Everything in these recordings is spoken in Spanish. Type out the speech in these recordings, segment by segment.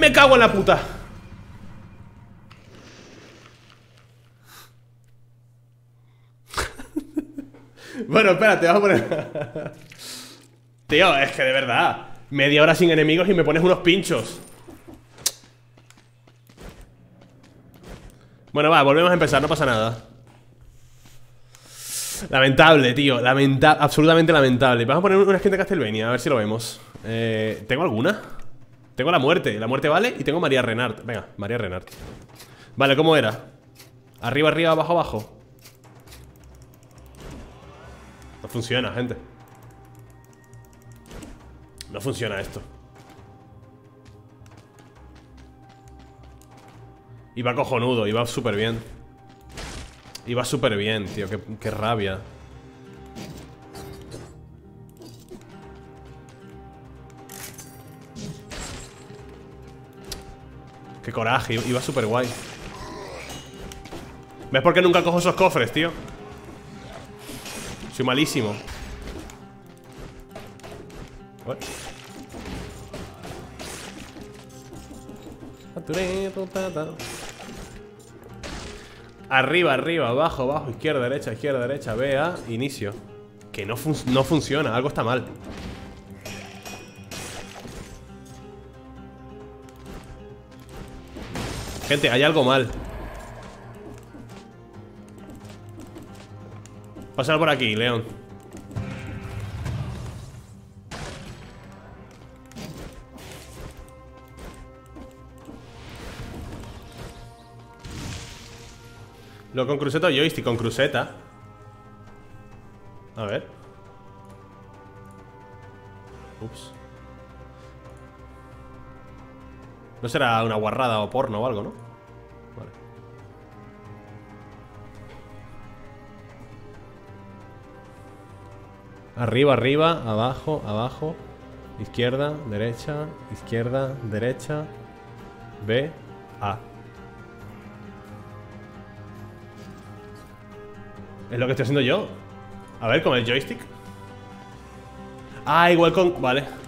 Me cago en la puta. Bueno, espérate, vamos a poner Tío, es que de verdad Media hora sin enemigos y me pones unos pinchos. Bueno, va, volvemos a empezar, no pasa nada. Lamentable, tío Lamentable, absolutamente lamentable. Vamos a poner una skin de Castlevania, a ver si lo vemos. Eh, ¿Tengo alguna? Tengo la muerte, la muerte vale Y tengo María Renard, venga, María Renard Vale, ¿cómo era? Arriba, arriba, abajo, abajo. No funciona, gente. No funciona esto. Iba cojonudo, iba súper bien Iba súper bien, tío, qué, rabia Qué coraje, iba súper guay. ¿Ves por qué nunca cojo esos cofres, tío? Soy malísimo. Arriba, arriba, abajo, abajo, izquierda, derecha, izquierda, derecha, vea, inicio. Que no, no funciona, algo está mal Gente, hay algo mal. Pasar por aquí, León. Lo con cruceta o joystick, con cruceta. A ver. Ups No será una guarrada o porno o algo, ¿no? Vale. Arriba, arriba, abajo, abajo. Izquierda, derecha, izquierda, derecha. B, A. Es lo que estoy haciendo yo. A ver, con el joystick. Ah, igual con... Vale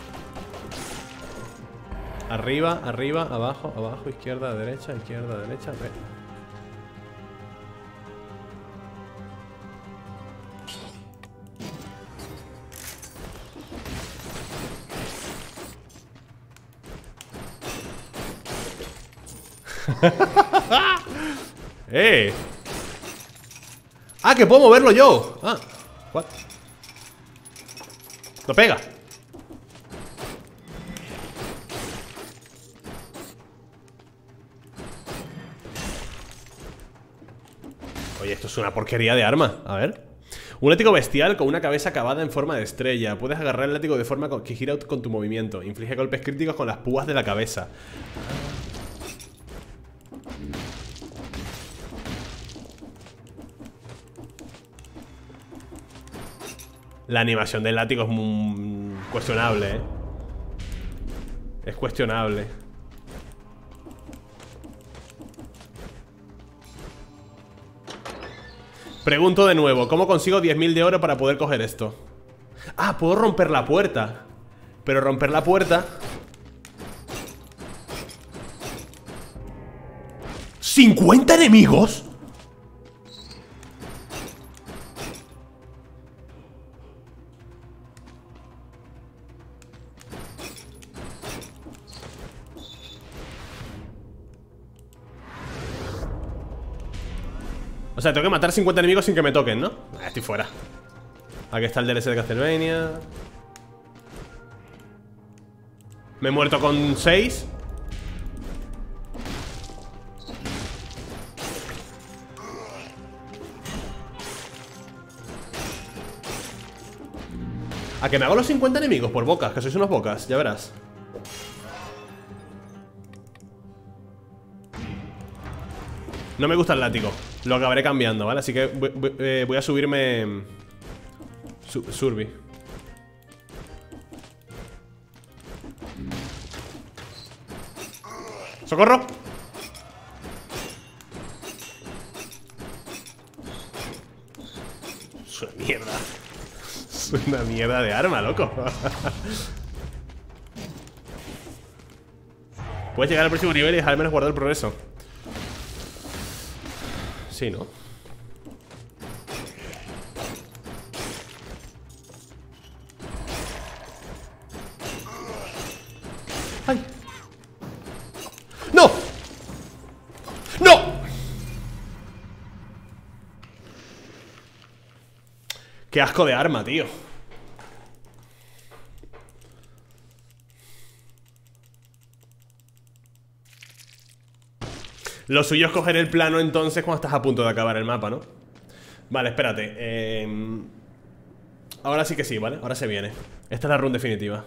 Arriba, arriba, abajo, abajo, izquierda, derecha, izquierda, derecha ¡Eh! Ah, que puedo moverlo yo. Ah, what No pega esto es una porquería de arma A ver un látigo bestial con una cabeza acabada en forma de estrella. Puedes agarrar el látigo de forma que gira con tu movimiento. Inflige golpes críticos con las púas de la cabeza. La animación del látigo es muy cuestionable, ¿eh? Es cuestionable. Pregunto de nuevo, ¿cómo consigo 10.000 de oro para poder coger esto? Ah, puedo romper la puerta Pero romper la puerta ¿50 enemigos? O sea, tengo que matar 50 enemigos sin que me toquen, ¿no? Ah, estoy fuera. Aquí está el DLC de Castlevania. Me he muerto con 6 A que me hago los 50 enemigos por bocas, que sois unos bocas, ya verás. No me gusta el látigo Lo acabaré cambiando, ¿vale? Así que voy, eh, a subirme Surbi ¡Socorro! Es una mierda Es una mierda de arma, loco Puedes llegar al próximo nivel y dejar al menos guardar el progreso Sí, ¿no? ¡Ay! ¡No! ¡No! ¡Qué asco de arma, tío! Lo suyo es coger el plano entonces cuando estás a punto de acabar el mapa, ¿no? Vale, espérate eh... Ahora sí que sí, ¿vale? Ahora se viene Esta es la run definitiva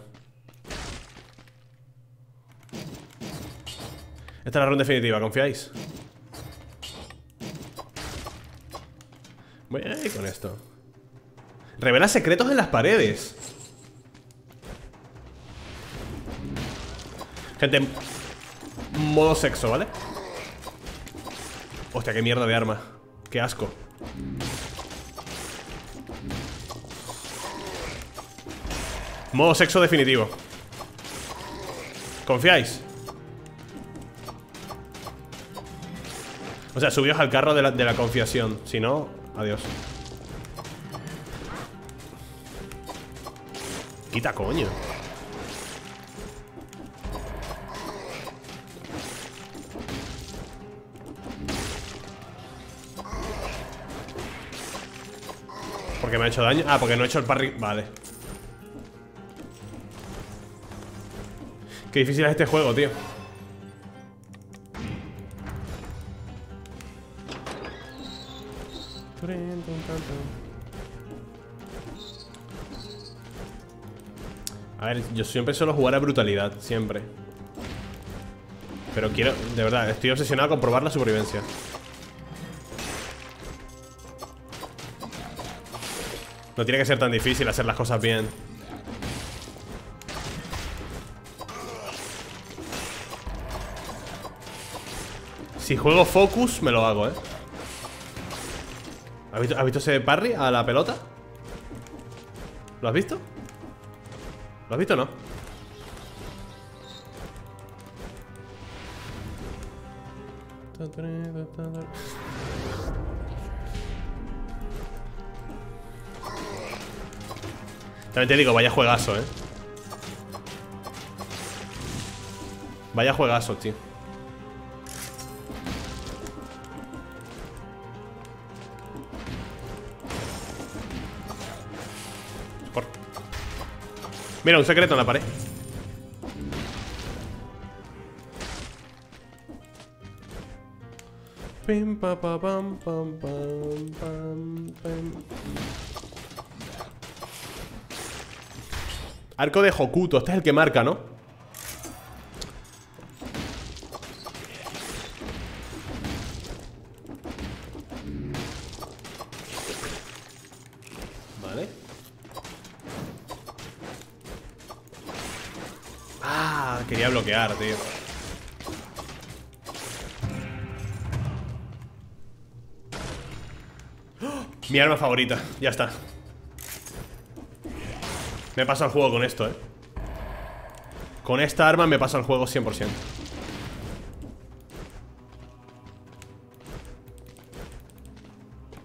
Esta es la run definitiva, ¿confiáis? Voy a ir con esto Revela secretos en las paredes Gente Modo sexo, ¿vale? Hostia, qué mierda de arma. Qué asco. Modo sexo definitivo. ¿Confiáis? O sea, subíos al carro de la, de la confiación. Si no, adiós. Quita coño Porque me ha hecho daño. Ah, porque no he hecho el parry. Vale. Qué difícil es este juego, tío. A ver, yo siempre suelo jugar a brutalidad Siempre. Pero quiero, de verdad, estoy obsesionado con probar la supervivencia No tiene que ser tan difícil hacer las cosas bien Si juego Focus, me lo hago, ¿eh? ¿Has visto, ¿Has visto ese parry a la pelota? ¿Lo has visto? ¿Lo has visto o no? También te digo, vaya juegazo, eh. Vaya juegazo, tío. Por... Mira, un secreto en la pared. Pim, pa, pa, pam, pam, pam, pam, pam. Arco de Hokuto, este es el que marca, ¿no? Vale Ah, quería bloquear, tío. Mi arma favorita, ya está me pasa el juego con esto, eh Con esta arma me pasa el juego 100%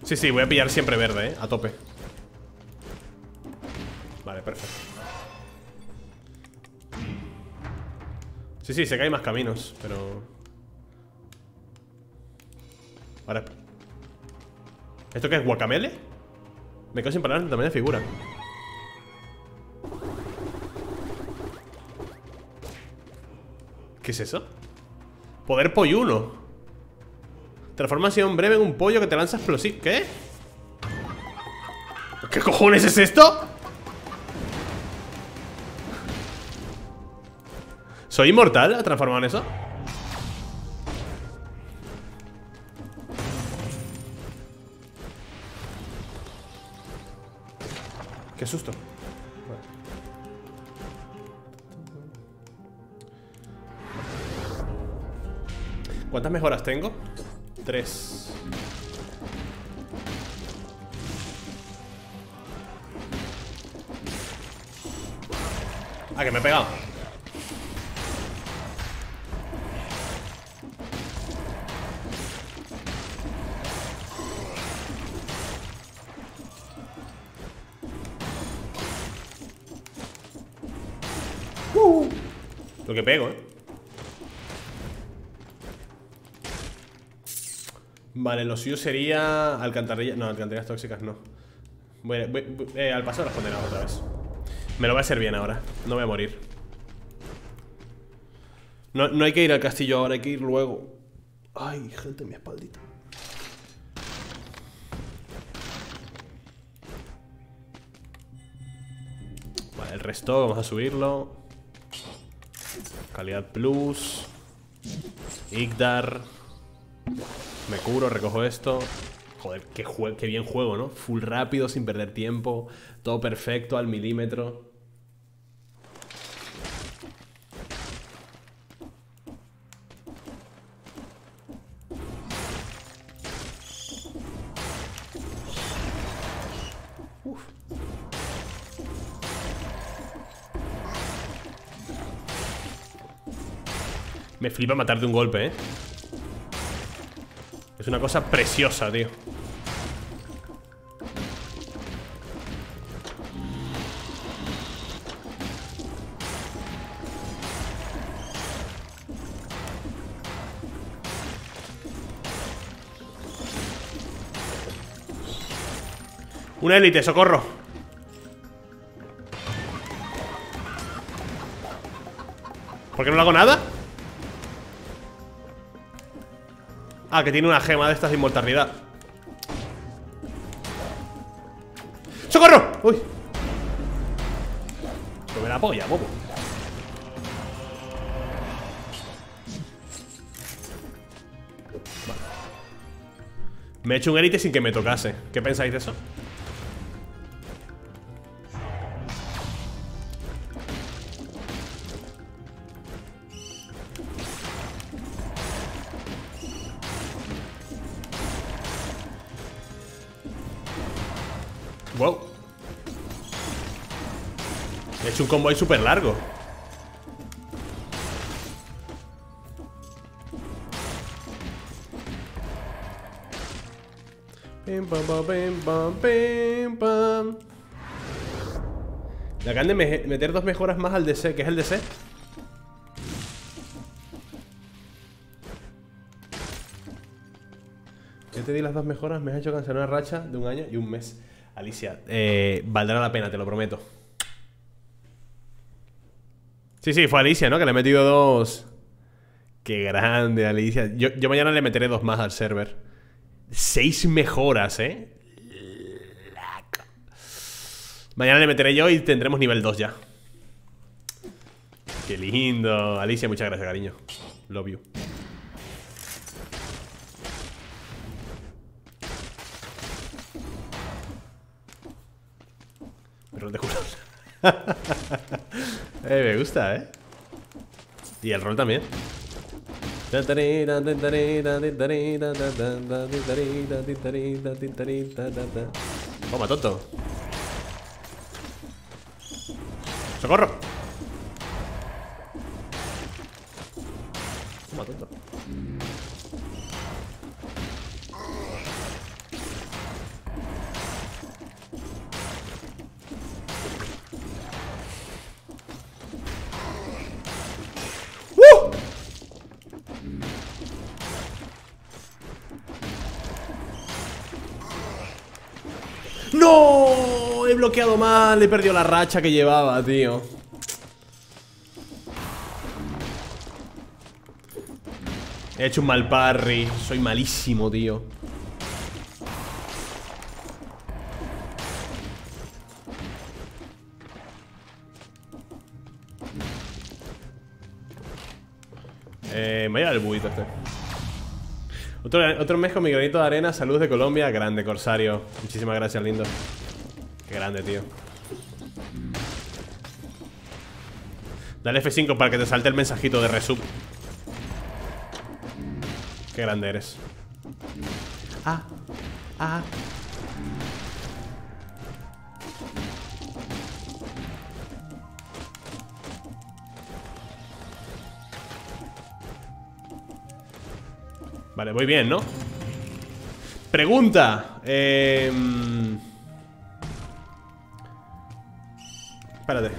Sí, sí, voy a pillar siempre verde, eh A tope Vale, perfecto Sí, sí, sé que hay más caminos Pero... Ahora... ¿Esto qué es? ¿Guacamele? Me quedo sin palabras también de figura ¿Qué es eso? Poder polluno Transformación breve en un pollo que te lanza explosivo ¿Qué? ¿Qué cojones es esto? ¿Soy inmortal a transformar en eso? Qué susto ¿Cuántas mejoras tengo? Tres. Ah, que me he pegado. Lo que pego, eh. Vale, lo suyo sería alcantarillas... No, alcantarillas tóxicas no. Voy, eh, al paso de las condenadas otra vez. Me lo voy a hacer bien ahora No voy a morir. No, no hay que ir al castillo ahora, hay que ir luego. Ay, gente, mi espaldita. Vale, el resto vamos a subirlo. Calidad plus. Igdar me curo, recojo esto Joder, qué, qué bien juego, ¿no? Full rápido, sin perder tiempo Todo perfecto, al milímetro Me flipa matar de un golpe, ¿eh? Es una cosa preciosa, tío Una élite, socorro ¿Por qué no le hago nada? Ah, que tiene una gema de estas de inmortalidad ¡Socorro! ¡Uy! Sobre la polla, bobo Me he hecho un élite sin que me tocase ¿Qué pensáis de eso? Combo ahí súper largo. Le acaban de meter dos mejoras más al DC ¿Qué es el DC? Ya te di las dos mejoras Me has hecho cancelar una racha de un año y un mes. Alicia, eh, valdrá la pena, te lo prometo Sí, sí, fue Alicia, ¿no? Que le he metido dos. Qué grande, Alicia. Yo, mañana le meteré dos más al server. Seis mejoras, ¿eh? Mañana le meteré yo y tendremos nivel 2 ya. Qué lindo. Alicia, muchas gracias, cariño. Love you. Te juro. eh, me gusta, ¿eh? Y el rol también. Toma, tonto. ¡Socorro! ¡No! He bloqueado mal, he perdido la racha que llevaba, tío. He hecho un mal parry. Soy malísimo, tío. Eh, me voy a el buito este otro, otro mes con mi granito de arena, saludos de Colombia, grande Corsario. Muchísimas gracias, lindo. Qué grande, tío. Dale F5 para que te salte el mensajito de resub. Qué grande eres. Ah, ah. Vale, voy bien, ¿no? Pregunta eh... Espérate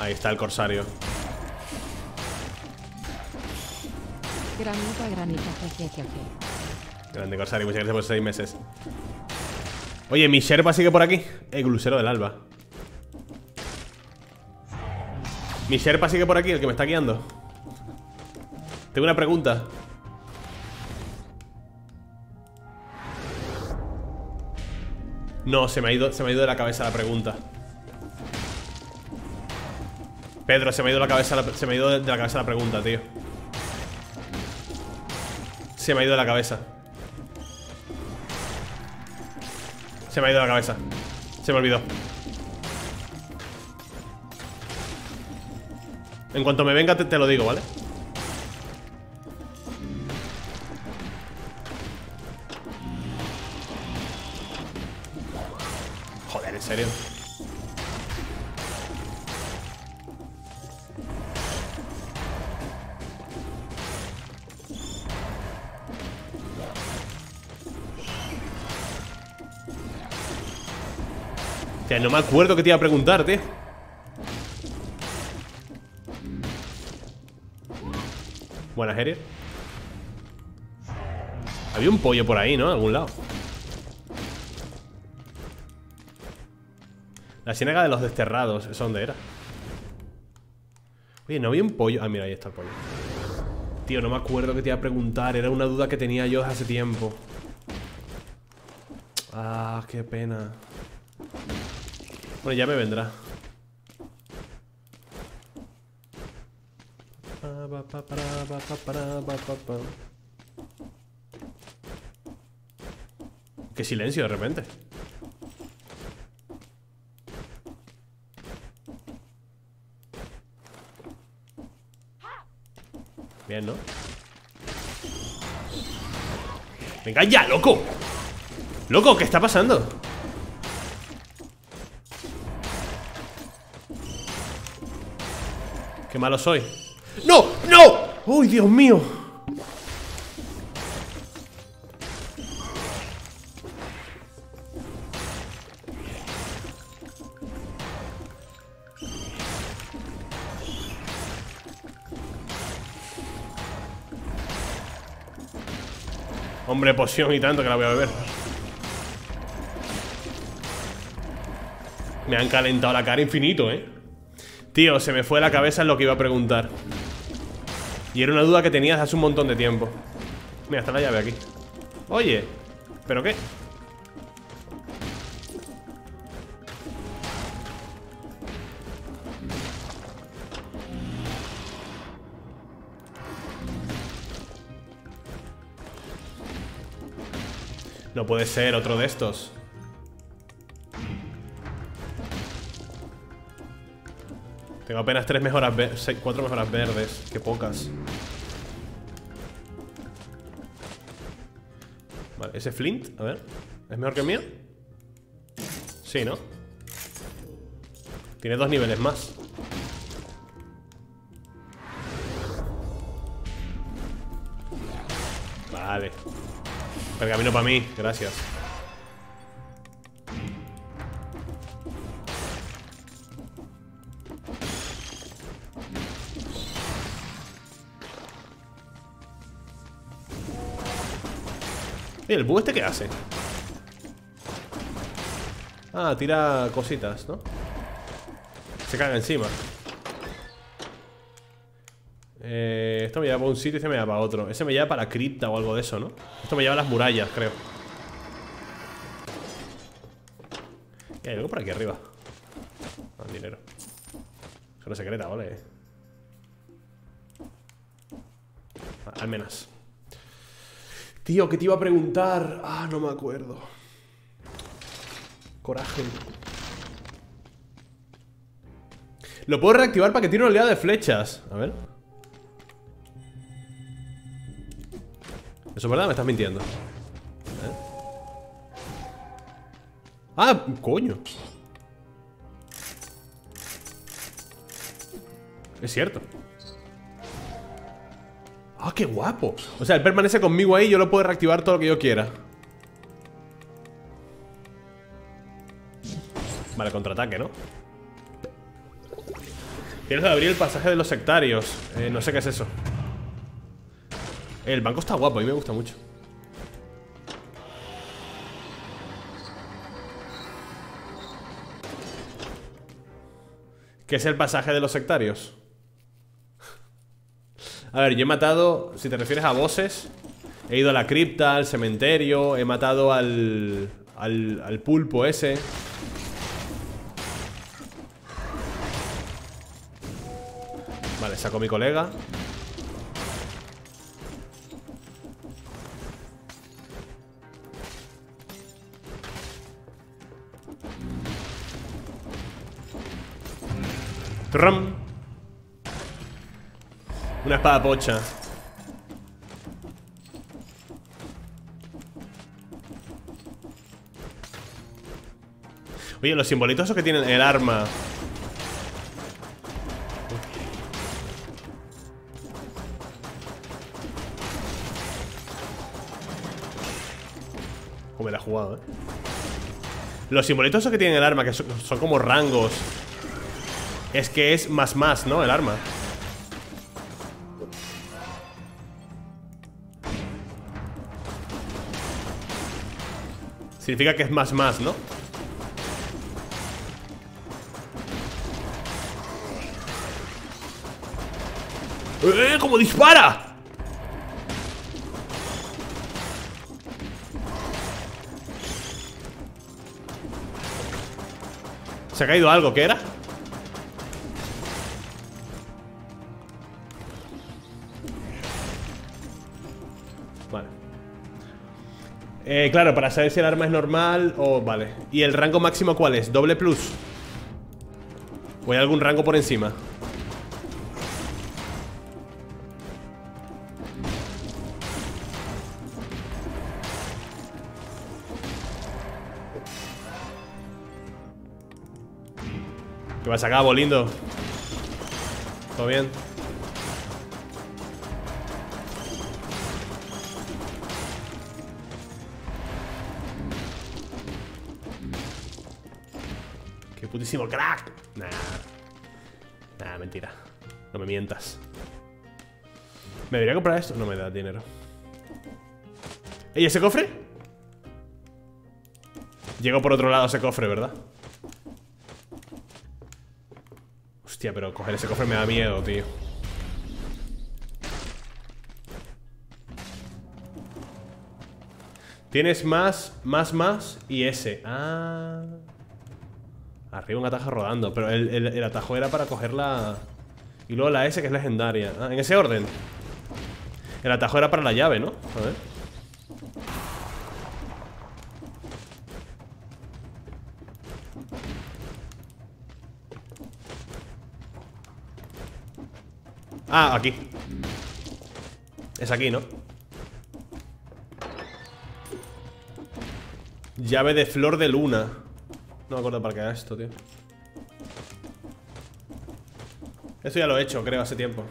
Ahí está el corsario. Granita, granita, jejeje. Grande corsario, muchas gracias por seis meses. Oye, mi Sherpa sigue por aquí. El glusero del alba. Mi Sherpa sigue por aquí, el que me está guiando. Tengo una pregunta. No, se me ha ido, se me ha ido de la cabeza la pregunta. Pedro, se me ha ido, la cabeza la- se me ha ido de la cabeza la pregunta, tío. Se me ha ido de la cabeza. Se me ha ido de la cabeza. Se me olvidó. En cuanto me venga te, lo digo, ¿vale? No me acuerdo que te iba a preguntar, tío. Buenas, Herier. Había un pollo por ahí, ¿no? En algún lado. La ciénaga de los desterrados. ¿Eso dónde era? Oye, ¿no había un pollo? Ah, mira, ahí está el pollo. Tío, no me acuerdo que te iba a preguntar. Era una duda que tenía yo hace tiempo. Ah, qué pena. Bueno, ya me vendrá. Qué silencio de repente. Bien, ¿no? Venga ya, loco. Loco, ¿qué está pasando? Qué malo soy. ¡No! ¡No! ¡Uy, Dios mío! Hombre, poción y tanto que la voy a beber. Me han calentado la cara infinito, ¿eh? Tío, se me fue la cabeza en lo que iba a preguntar. Y era una duda que tenías hace un montón de tiempo. Mira, está la llave aquí. Oye, ¿pero qué? No puede ser otro de estos. Tengo apenas tres mejoras verdes, cuatro mejoras verdes, que pocas. Vale, ese Flint, a ver, ¿es mejor que el mío? Sí, ¿no? Tiene dos niveles más. Vale. Pergamino para mí, gracias. ¿Y el búho este qué hace? Ah, tira cositas, ¿no? Se caga encima eh, Esto me lleva para un sitio y este me lleva para otro Ese me lleva para la cripta o algo de eso, ¿no? Esto me lleva a las murallas, creo Y hay algo por aquí arriba Ah, dinero Solo secreta, ¿vale? Ah, Al menos Tío, ¿qué te iba a preguntar? Ah, no me acuerdo Coraje Lo puedo reactivar para que tire una oleada de flechas A ver ¿Eso es verdad? Me estás mintiendo ¿Eh? Ah, coño Es cierto ¡Ah, qué guapo! O sea, él permanece conmigo ahí y yo lo puedo reactivar todo lo que yo quiera Vale, contraataque, ¿no? Tienes que abrir el pasaje de los sectarios. Eh, no sé qué es eso. El banco está guapo, a mí me gusta mucho. ¿Qué es el pasaje de los sectarios? A ver, yo he matado, si te refieres a bosses He ido a la cripta, al cementerio He matado al, al, al pulpo ese Vale, saco a mi colega Tram. Una espada pocha. Oye, los simbolitos esos que tienen el arma. Como la he jugado, eh. Los simbolitos esos que tienen el arma Que son como rangos. Es que es más más, ¿no? El arma Significa que es más más, ¿no? ¡Eh! ¡Cómo dispara! Se ha caído algo, ¿qué era? Eh, Claro, para saber si el arma es normal o... Vale ¿Y el rango máximo cuál es? ¿Doble plus? ¿O hay algún rango por encima? ¿Qué pasa acá, lindo? ¿Todo bien? Putísimo crack. Nah. Nah, mentira. No me mientas. ¿Me debería comprar esto? No me da dinero. ¿Y ese cofre? Llegó por otro lado ese cofre, ¿verdad? Hostia, pero coger ese cofre me da miedo, tío. Tienes más, más, más y ese. Ah Arriba un atajo rodando Pero el, atajo era para coger la... Y luego la S que es legendaria. Ah, En ese orden. El atajo era para la llave, ¿no? A ver. Ah, aquí. Es aquí, ¿no? Llave de flor de luna No me acuerdo para qué era esto, tío Esto ya lo he hecho, creo, hace tiempo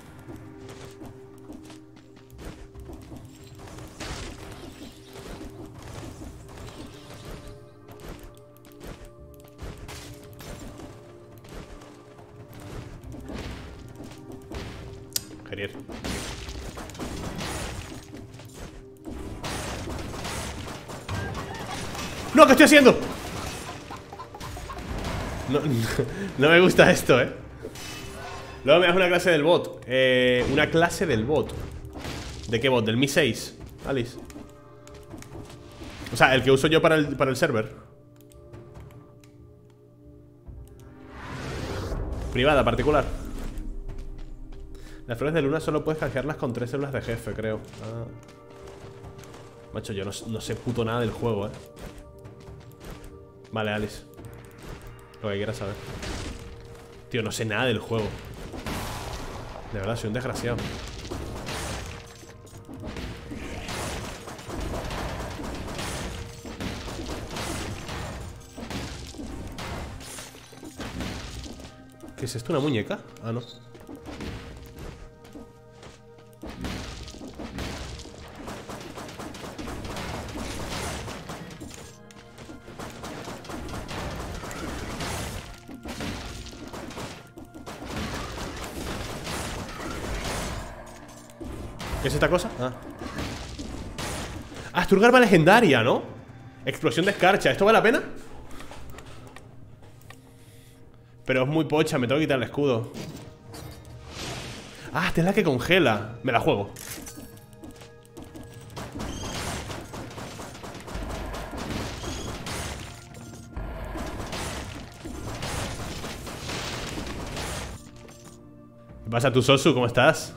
¡No! ¿Qué estoy haciendo? No, me gusta esto, ¿eh? Luego me das una clase del bot eh, Una clase del bot ¿De qué bot? ¿Del Mi 6? Alice O sea, el que uso yo para el, para el server Privada, particular Las flores de luna solo puedes canjearlas con tres células de jefe, creo ah. Macho, yo no, no sé puto nada del juego, eh Vale, Alice Lo que quieras saber Tío, no sé nada del juego De verdad, soy un desgraciado ¿Qué es esto? ¿Una muñeca? Ah, no esta cosa? Ah Ah, Sturgarba legendaria, ¿no? Explosión de escarcha ¿Esto vale la pena? Pero es muy pocha, me tengo que quitar el escudo Ah, esta es la que congela Me la juego ¿Qué pasa tu Sosu? ¿Cómo estás?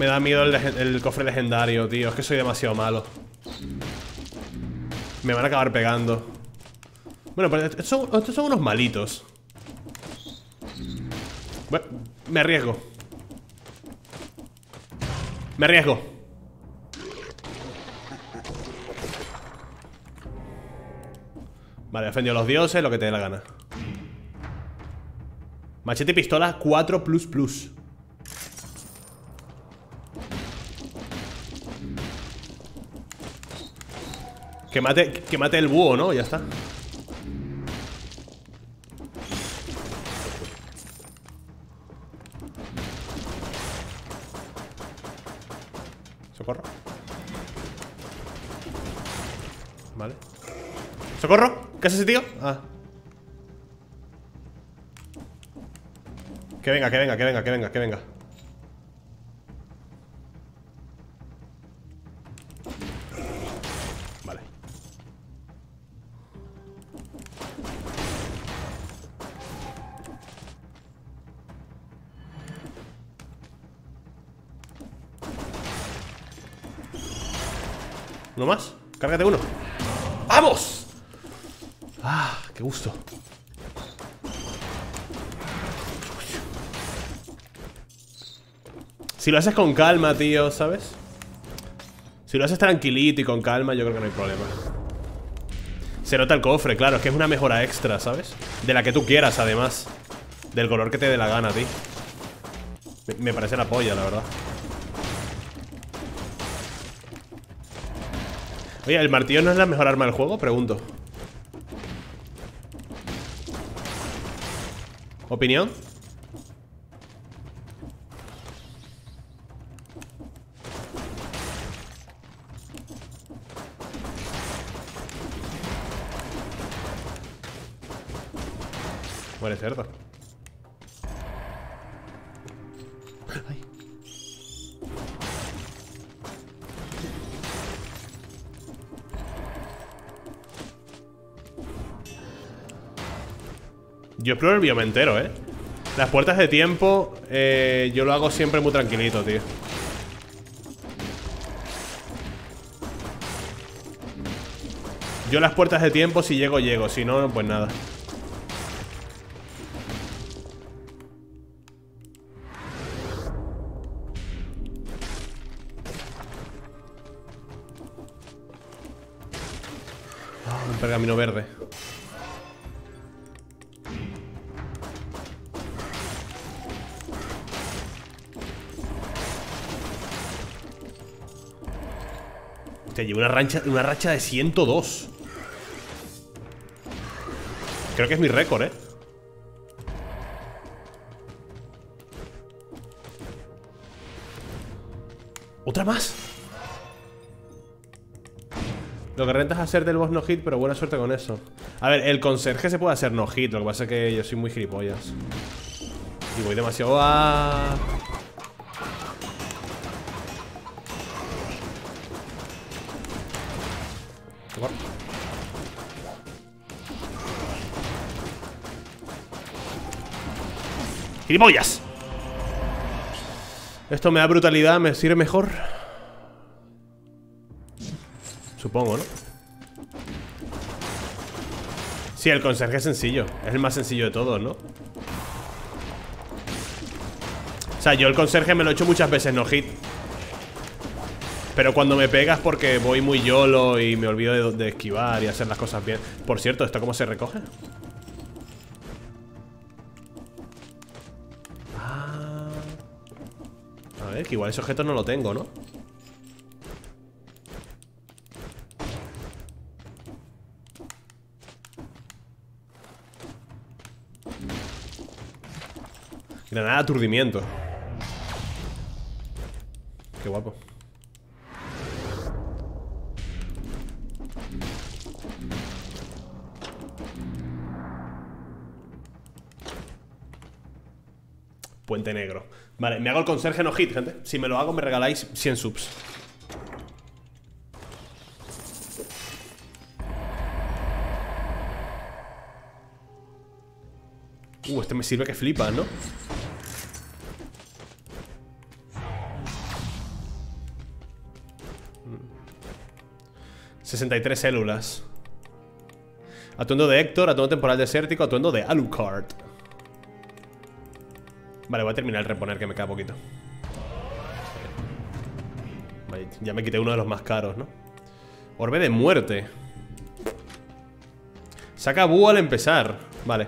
Me da miedo el, cofre legendario, tío. Es que soy demasiado malo. Me van a acabar pegando. Bueno, pero estos son, unos malitos. Me arriesgo. Me arriesgo. Vale, defendido a los dioses, lo que te dé la gana. Machete y pistola 4 plus plus Que mate, que mate el búho, ¿no? Ya está Socorro Vale ¡Socorro! ¿Qué hace ese tío? Ah Que venga, que venga, que venga, que venga, que venga Cárgate uno ¡Vamos! ¡Ah! ¡Qué gusto! Si lo haces con calma, tío, ¿sabes? Si lo haces tranquilito y con calma, yo creo que no hay problema Se nota el cofre, claro, es que es una mejora extra, ¿sabes? De la que tú quieras, además Del color que te dé la gana, tío Me parece la polla, la verdad ¿el martillo no es la mejor arma del juego? Pregunto ¿Opinión? Muere cerdo Yo exploro el bioma entero, ¿eh? Las puertas de tiempo eh, Yo lo hago siempre muy tranquilito, tío Yo las puertas de tiempo si llego, llego Si no, pues nada llevo una, una racha de 102 Creo que es mi récord, ¿eh? ¿Otra más? Lo que renta es hacer del boss no hit, pero buena suerte con eso A ver, el conserje se puede hacer no hit Lo que pasa es que yo soy muy gilipollas Y voy demasiado a... ¡Gilipollas! Esto me da brutalidad, me sirve mejor Supongo, ¿no? Sí, el conserje es sencillo Es el más sencillo de todos, ¿no? O sea, yo el conserje me lo he hecho muchas veces no hit Pero cuando me pegas porque voy muy yolo Y me olvido de, de esquivar y hacer las cosas bien Por cierto, ¿esto cómo se recoge? ¿eh? que igual ese objeto no lo tengo, ¿no? Granada de aturdimiento. Qué guapo. Puente Negro. Vale, me hago el conserje no hit, gente. Si me lo hago, me regaláis 100 subs. Uh, este me sirve que flipa, ¿no? ...63 células... Atuendo de Héctor, atuendo temporal desértico, atuendo de Alucard. Vale, voy a terminar el reponer que me queda poquito. Ya me quité uno de los más caros, ¿no? Orbe de muerte. Saca búho al empezar. Vale.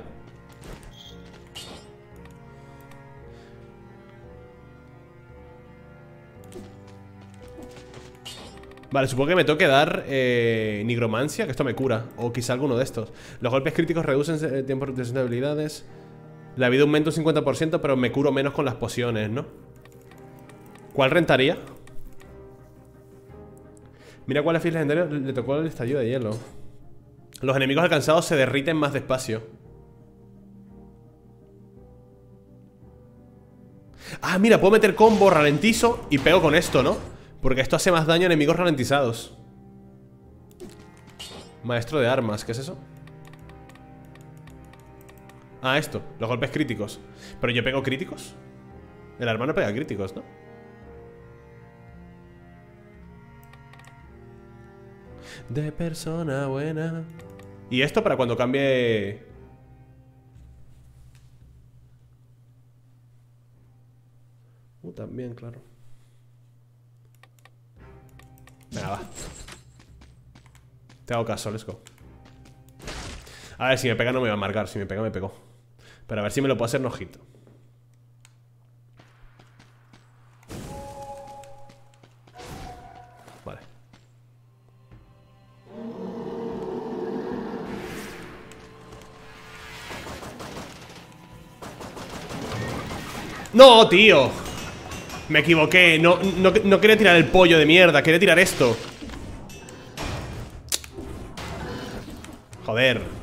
Vale, supongo que me toque dar eh, nigromancia, que esto me cura. O quizá alguno de estos. Los golpes críticos reducen el eh, tiempo de habilidades. La vida aumenta un 50%, pero me curo menos con las pociones, ¿no? ¿Cuál rentaría? Mira cuál es legendario le tocó el estallido de hielo. Los enemigos alcanzados se derriten más despacio. Ah, mira, puedo meter combo, ralentizo y pego con esto, ¿no? Porque esto hace más daño a enemigos ralentizados Maestro de armas, ¿qué es eso? Ah, esto, los golpes críticos. ¿Pero yo pego críticos? El arma no pega críticos, ¿no? De persona buena. ¿Y esto para cuando cambie...? Uh, también, claro. Venga, va. Te hago caso, let's go. A ver, si me pega no me va a marcar. Si me pega, me pegó Pero a ver si me lo puedo hacer no hit Vale. ¡No, tío! Me equivoqué, no, no, quería tirar el pollo de mierda Quería tirar esto. Joder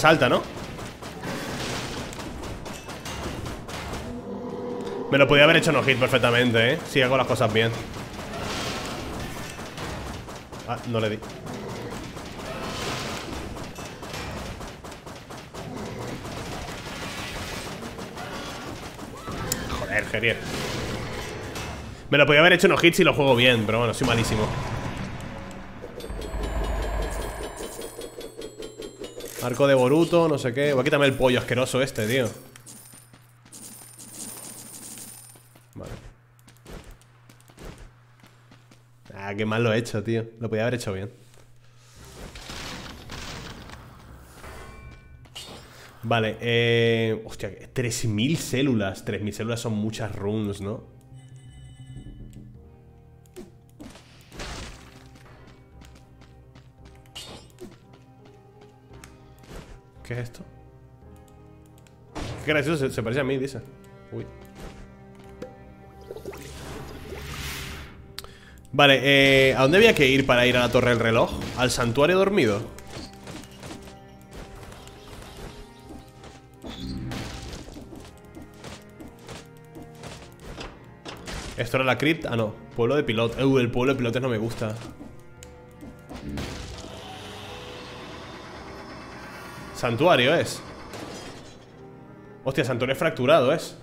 salta, ¿no? Me lo podía haber hecho no hit perfectamente, ¿eh? Si hago las cosas bien Ah, no le di Joder, Gerier Me lo podía haber hecho no hit si lo juego bien Pero bueno, soy malísimo Arco de Boruto, no sé qué. Voy a quitarme el pollo asqueroso este, tío. Vale. Ah, qué mal lo he hecho, tío. Lo podía haber hecho bien. Vale, eh... Hostia, 3.000 células. 3.000 células son muchas runes, ¿no? ¿Qué es esto? Qué gracioso, se, parece a mí, dice Uy Vale, eh, ¿a dónde había que ir para ir a la torre del reloj? ¿Al santuario dormido? ¿Esto era la cripta? Ah, no Pueblo de pilotos Uh, el pueblo de pilotes no me gusta Santuario es Hostia, santuario fracturado es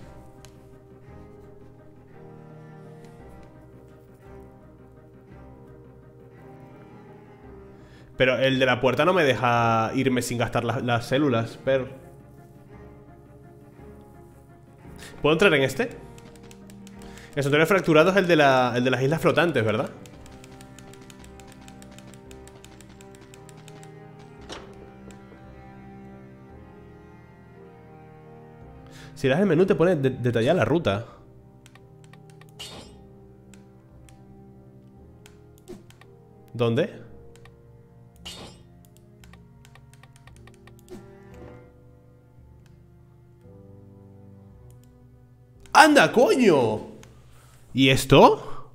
Pero el de la puerta no me deja irme sin gastar las, células, pero... ¿Puedo entrar en este? El santuario fracturado es el de, el de las islas flotantes, ¿verdad? Si le das el menú te pone de detallar la ruta. ¿Dónde? ¡Anda, coño! ¿Y esto?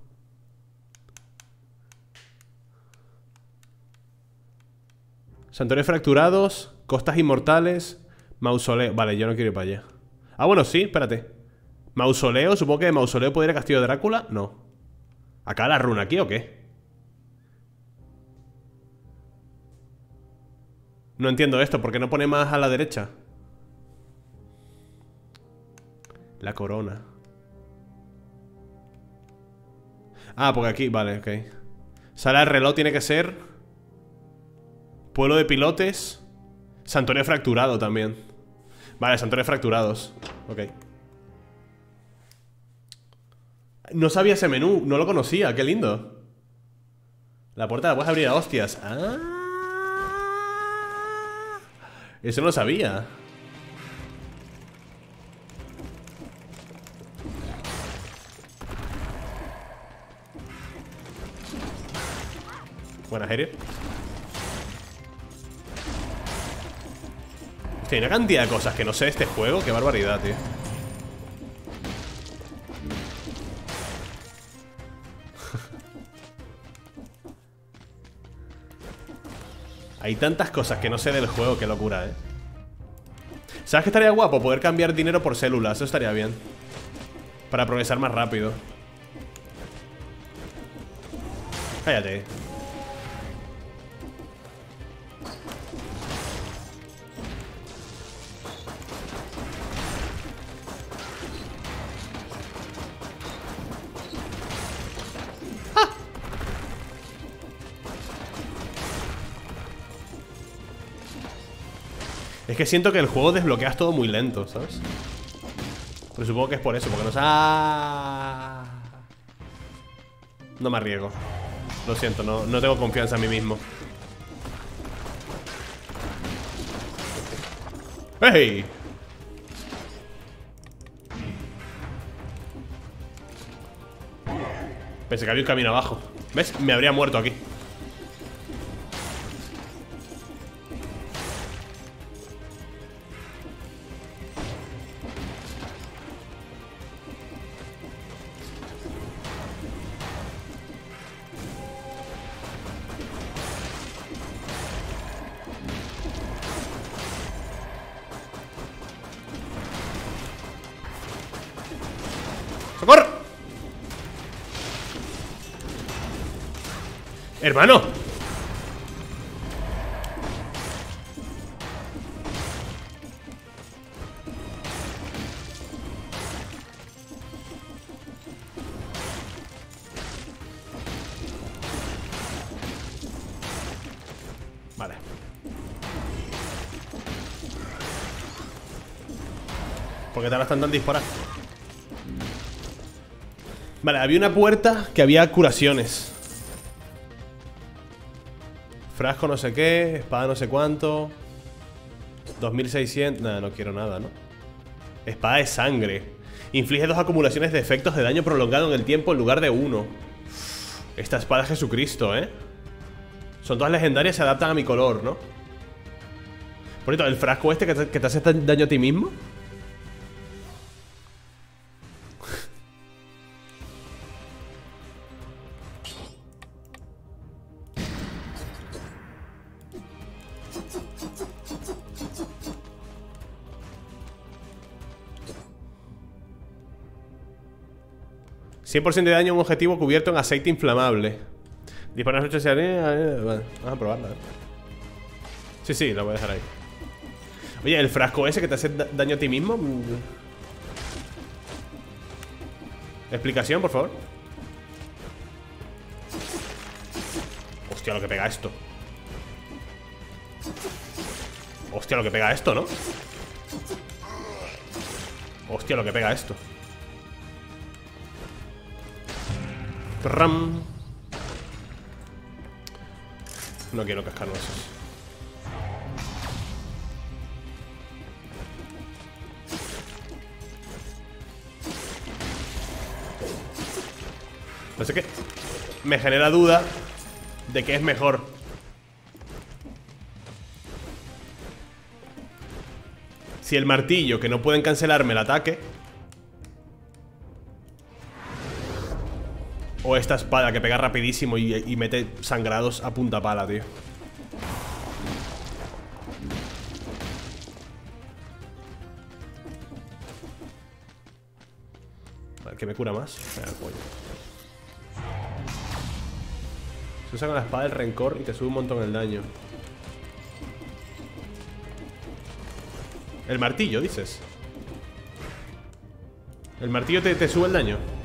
Santuarios fracturados, costas inmortales, mausoleo. Vale, yo no quiero ir para allá. Ah, bueno, sí, espérate. Mausoleo, supongo que mausoleo puede ir a Castillo de Drácula. No. ¿Acá la runa aquí o qué? No entiendo esto, ¿por qué no pone más a la derecha? La corona. Ah, porque aquí, vale, ok. Sala de reloj tiene que ser. Pueblo de pilotes. Santuario fracturado también. Vale, santuarios fracturados. Ok. No sabía ese menú, no lo conocía, qué lindo. La puerta la puedes abrir a hostias. Ah. Eso no lo sabía. Buena, Herier. Hay una cantidad de cosas que no sé de este juego. Qué barbaridad, tío. Hay tantas cosas que no sé del juego, qué locura, ¿eh? ¿Sabes qué estaría guapo? Poder cambiar dinero por células, eso estaría bien Para progresar más rápido Cállate siento que el juego desbloqueas todo muy lento, ¿sabes? Pero supongo que es por eso, porque no sé... ¡Ah! No me arriesgo Lo siento, no, no tengo confianza en mí mismo ¡Hey! Pensé que había un camino abajo ¿Ves? Me habría muerto aquí Hermano. Vale. Porque te están dando disparar Vale, había una puerta que había curaciones Frasco no sé qué, espada no sé cuánto 2600, nada, no quiero nada, ¿no? Espada de sangre Inflige dos acumulaciones de efectos de daño prolongado en el tiempo en lugar de uno Esta espada es Jesucristo, ¿eh? Son todas legendarias se adaptan a mi color, ¿no? Bonito, ¿el frasco este que te, que te hace daño a ti mismo? 100% de daño a un objetivo cubierto en aceite inflamable. Disparar noche se Vamos a probarla. Sí, sí, la voy a dejar ahí. Oye, el frasco ese que te hace daño a ti mismo. Explicación, por favor. Hostia, lo que pega esto. Hostia, lo que pega esto, ¿no? Hostia, lo que pega esto. Ram. No quiero cascar huesos. No sé qué. Me genera duda de qué es mejor. Si el martillo, que no pueden cancelarme el ataque, Esta espada que pega rapidísimo y, mete sangrados a punta pala, tío. Que me cura más Se usa con la espada el rencor y te sube un montón el daño. El martillo, dices. El martillo te sube el daño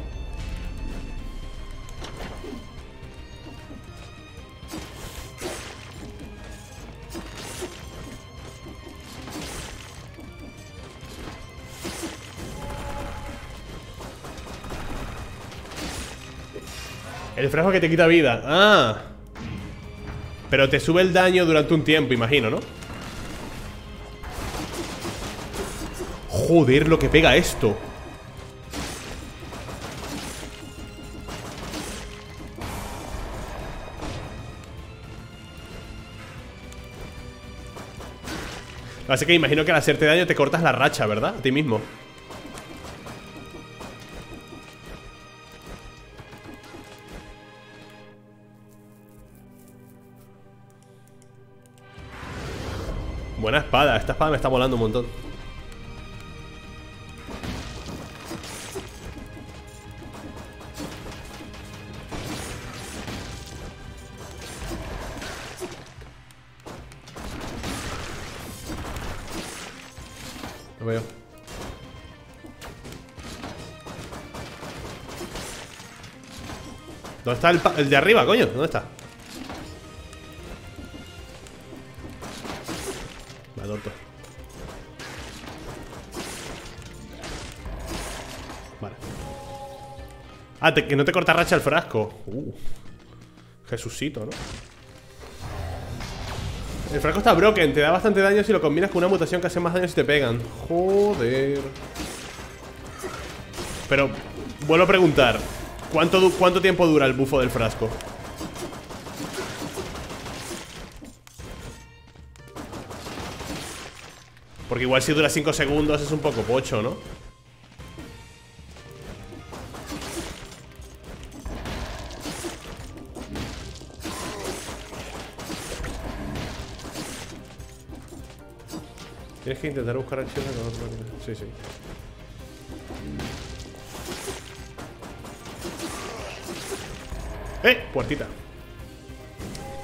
Que te quita vida Ah Pero te sube el daño durante un tiempo, imagino, ¿no? Joder, lo que pega esto Así que imagino que al hacerte daño te cortas la racha, ¿verdad? A ti mismo Buena espada, esta espada me está volando un montón Lo veo ¿Dónde está el, el de arriba, coño? ¿Dónde está? Ah, que no te corta racha el frasco uh, Jesucito, ¿no? El frasco está broken Te da bastante daño si lo combinas con una mutación que hace más daño si te pegan Joder Pero Vuelvo a preguntar ¿Cuánto, ¿Cuánto tiempo dura el bufo del frasco? Porque igual si dura 5 segundos es un poco pocho, ¿no? Tienes que intentar buscar acciones con otro Sí, sí. ¡Eh! Puertita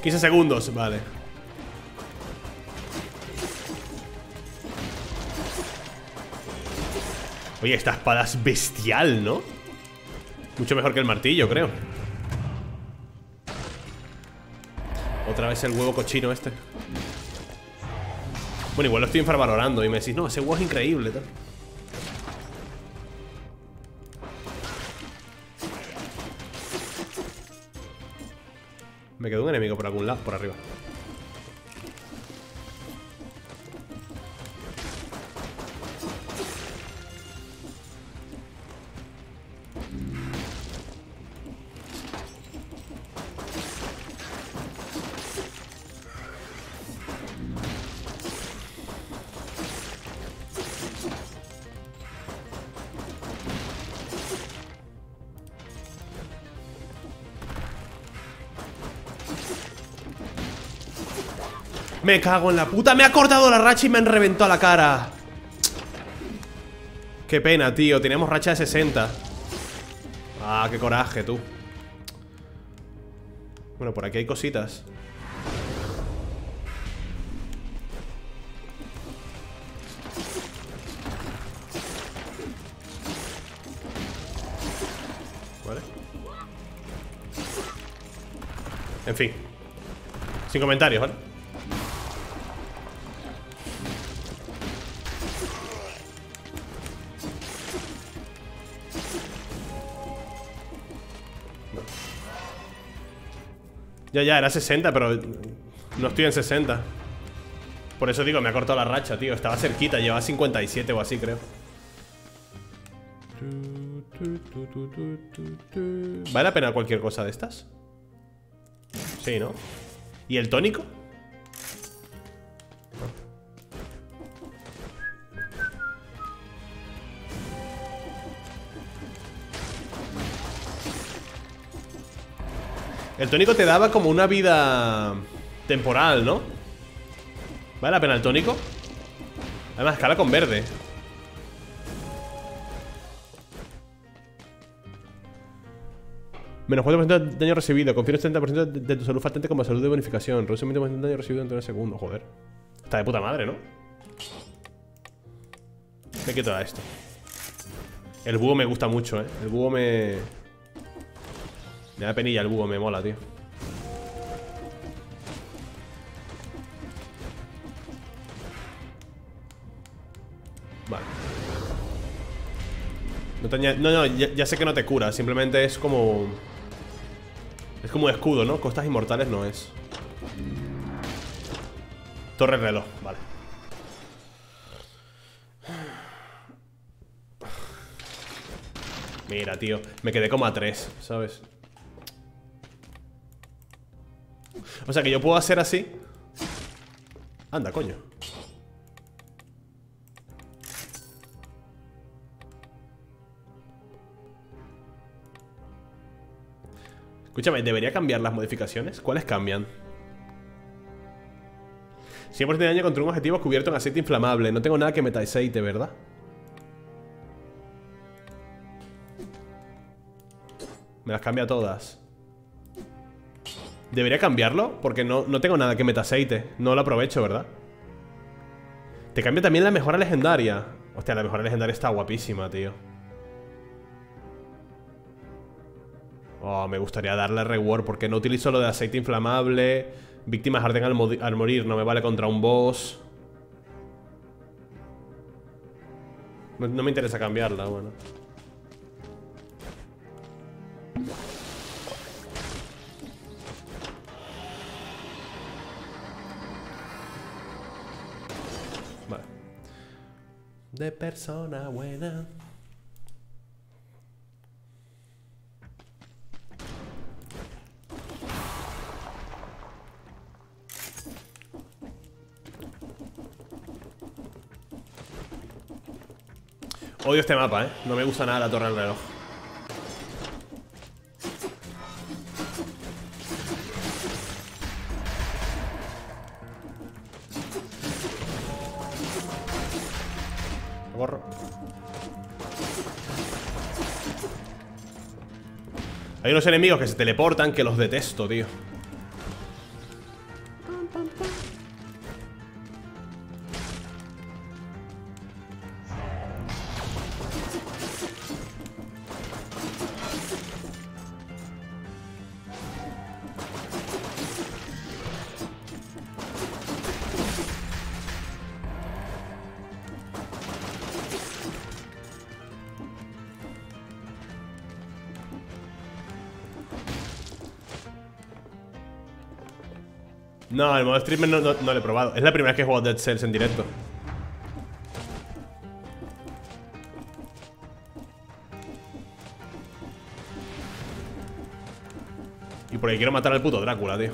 15 segundos, vale Oye, esta espada es bestial, ¿no? Mucho mejor que el martillo, creo Otra vez el huevo cochino este Bueno, igual lo estoy infravalorando Y me decís, no, ese huevo es increíble. Me quedó un enemigo por algún lado, por arriba Me cago en la puta. Me ha cortado la racha y me han reventado la cara. Qué pena, tío. Teníamos racha de 60 Ah, qué coraje, tú. Bueno, por aquí hay cositas. Vale. En fin. Sin comentarios, ¿vale? Ya, ya, era 60, pero no estoy en 60 Por eso digo, me ha cortado la racha, tío Estaba cerquita, llevaba 57 o así, creo ¿Vale la pena cualquier cosa de estas? Sí, ¿no? ¿Y el tónico? El tónico te daba como una vida temporal, ¿no? ¿Vale la pena el tónico? Además, escala con verde Menos 4% de daño recibido. Confío en 70% de tu salud faltante como salud de bonificación. Reduce 20% de daño recibido en un segundo. Joder. Está de puta madre, ¿no? Me quito a esto. El búho me gusta mucho, ¿eh? El búho me... Me da penilla el búho, me mola, tío. Vale. No, no, ya, sé que no te cura. Simplemente es como... Es como escudo, ¿no? Costas inmortales no es. Torre reloj, vale. Mira, tío, me quedé como a 3, ¿sabes? O sea que yo puedo hacer así Anda, coño Escúchame, ¿debería cambiar las modificaciones? ¿Cuáles cambian? 100% de daño contra un objetivo cubierto en aceite inflamable No tengo nada que meta aceite, ¿verdad? Me las cambia todas ¿Debería cambiarlo? Porque no, no tengo nada que meta aceite No lo aprovecho, ¿verdad? Te cambia también la mejora legendaria. Hostia, la mejora legendaria está guapísima, tío. Oh, me gustaría darle reward porque no utilizo lo de aceite inflamable. Víctimas arden al, al morir, no me vale contra un boss. No me interesa cambiarla, bueno de persona buena. Odio este mapa, ¿eh? No me gusta nada la torre del reloj. Unos enemigos que se teleportan que los detesto, tío. El modo streamer no, lo he probado. Es la primera vez que he jugado Dead Cells en directo. Y porque quiero matar al puto Drácula, tío.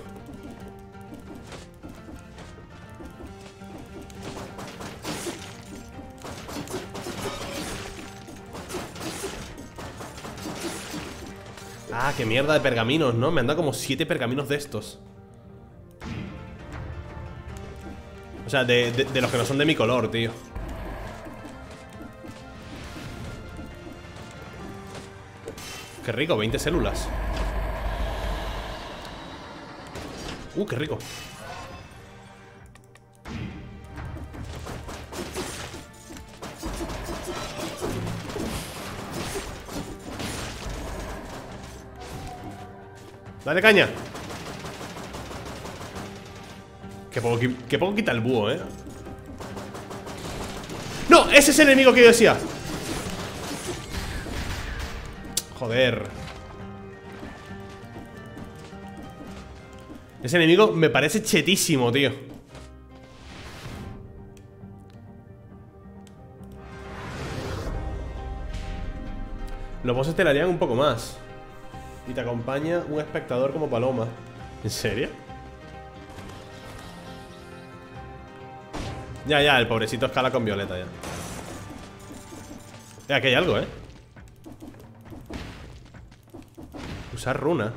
Ah, qué mierda de pergaminos, ¿no? Me han dado como siete pergaminos de estos. O sea, de, los que no son de mi color, tío. Qué rico, 20 células. Uh, qué rico. Dale caña Que poco, quita el búho, ¿eh? ¡No! Ese es el enemigo que yo decía Joder Ese enemigo me parece chetísimo, tío Los bosses te la harían un poco más. Y te acompaña un espectador como paloma. ¿En serio? Ya, ya, el pobrecito escala con violeta ya. Eh, aquí hay algo, ¿eh? Usar runa.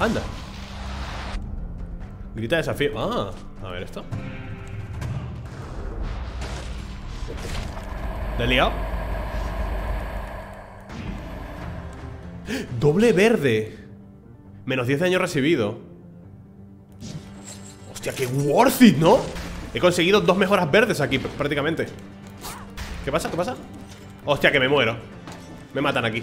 Anda. Grita desafío. Ah, a ver esto. ¿Le he liado? Doble verde. Menos 10 años recibido. Hostia, qué worth it, ¿no? He conseguido dos mejoras verdes aquí, prácticamente. ¿Qué pasa? ¿Qué pasa? Hostia, que me muero. Me matan aquí.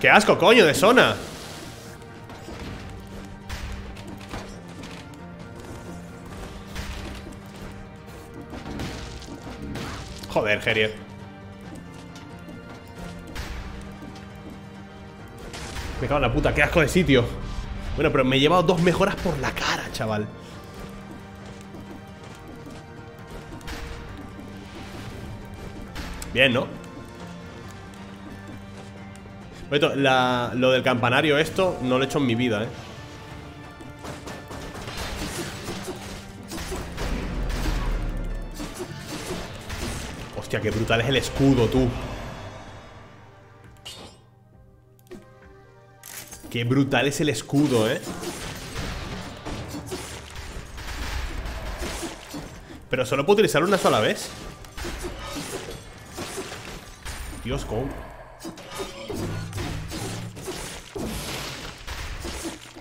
¡Qué asco, coño, de zona! Joder, Gerier la puta, qué asco de sitio Bueno, pero me he llevado dos mejoras por la cara, chaval Bien, ¿no? lo del campanario esto no lo he hecho en mi vida, ¿eh? Hostia, qué brutal es el escudo, tú Qué brutal es el escudo, ¿eh? Pero solo puedo utilizarlo una sola vez Dios, ¿cómo?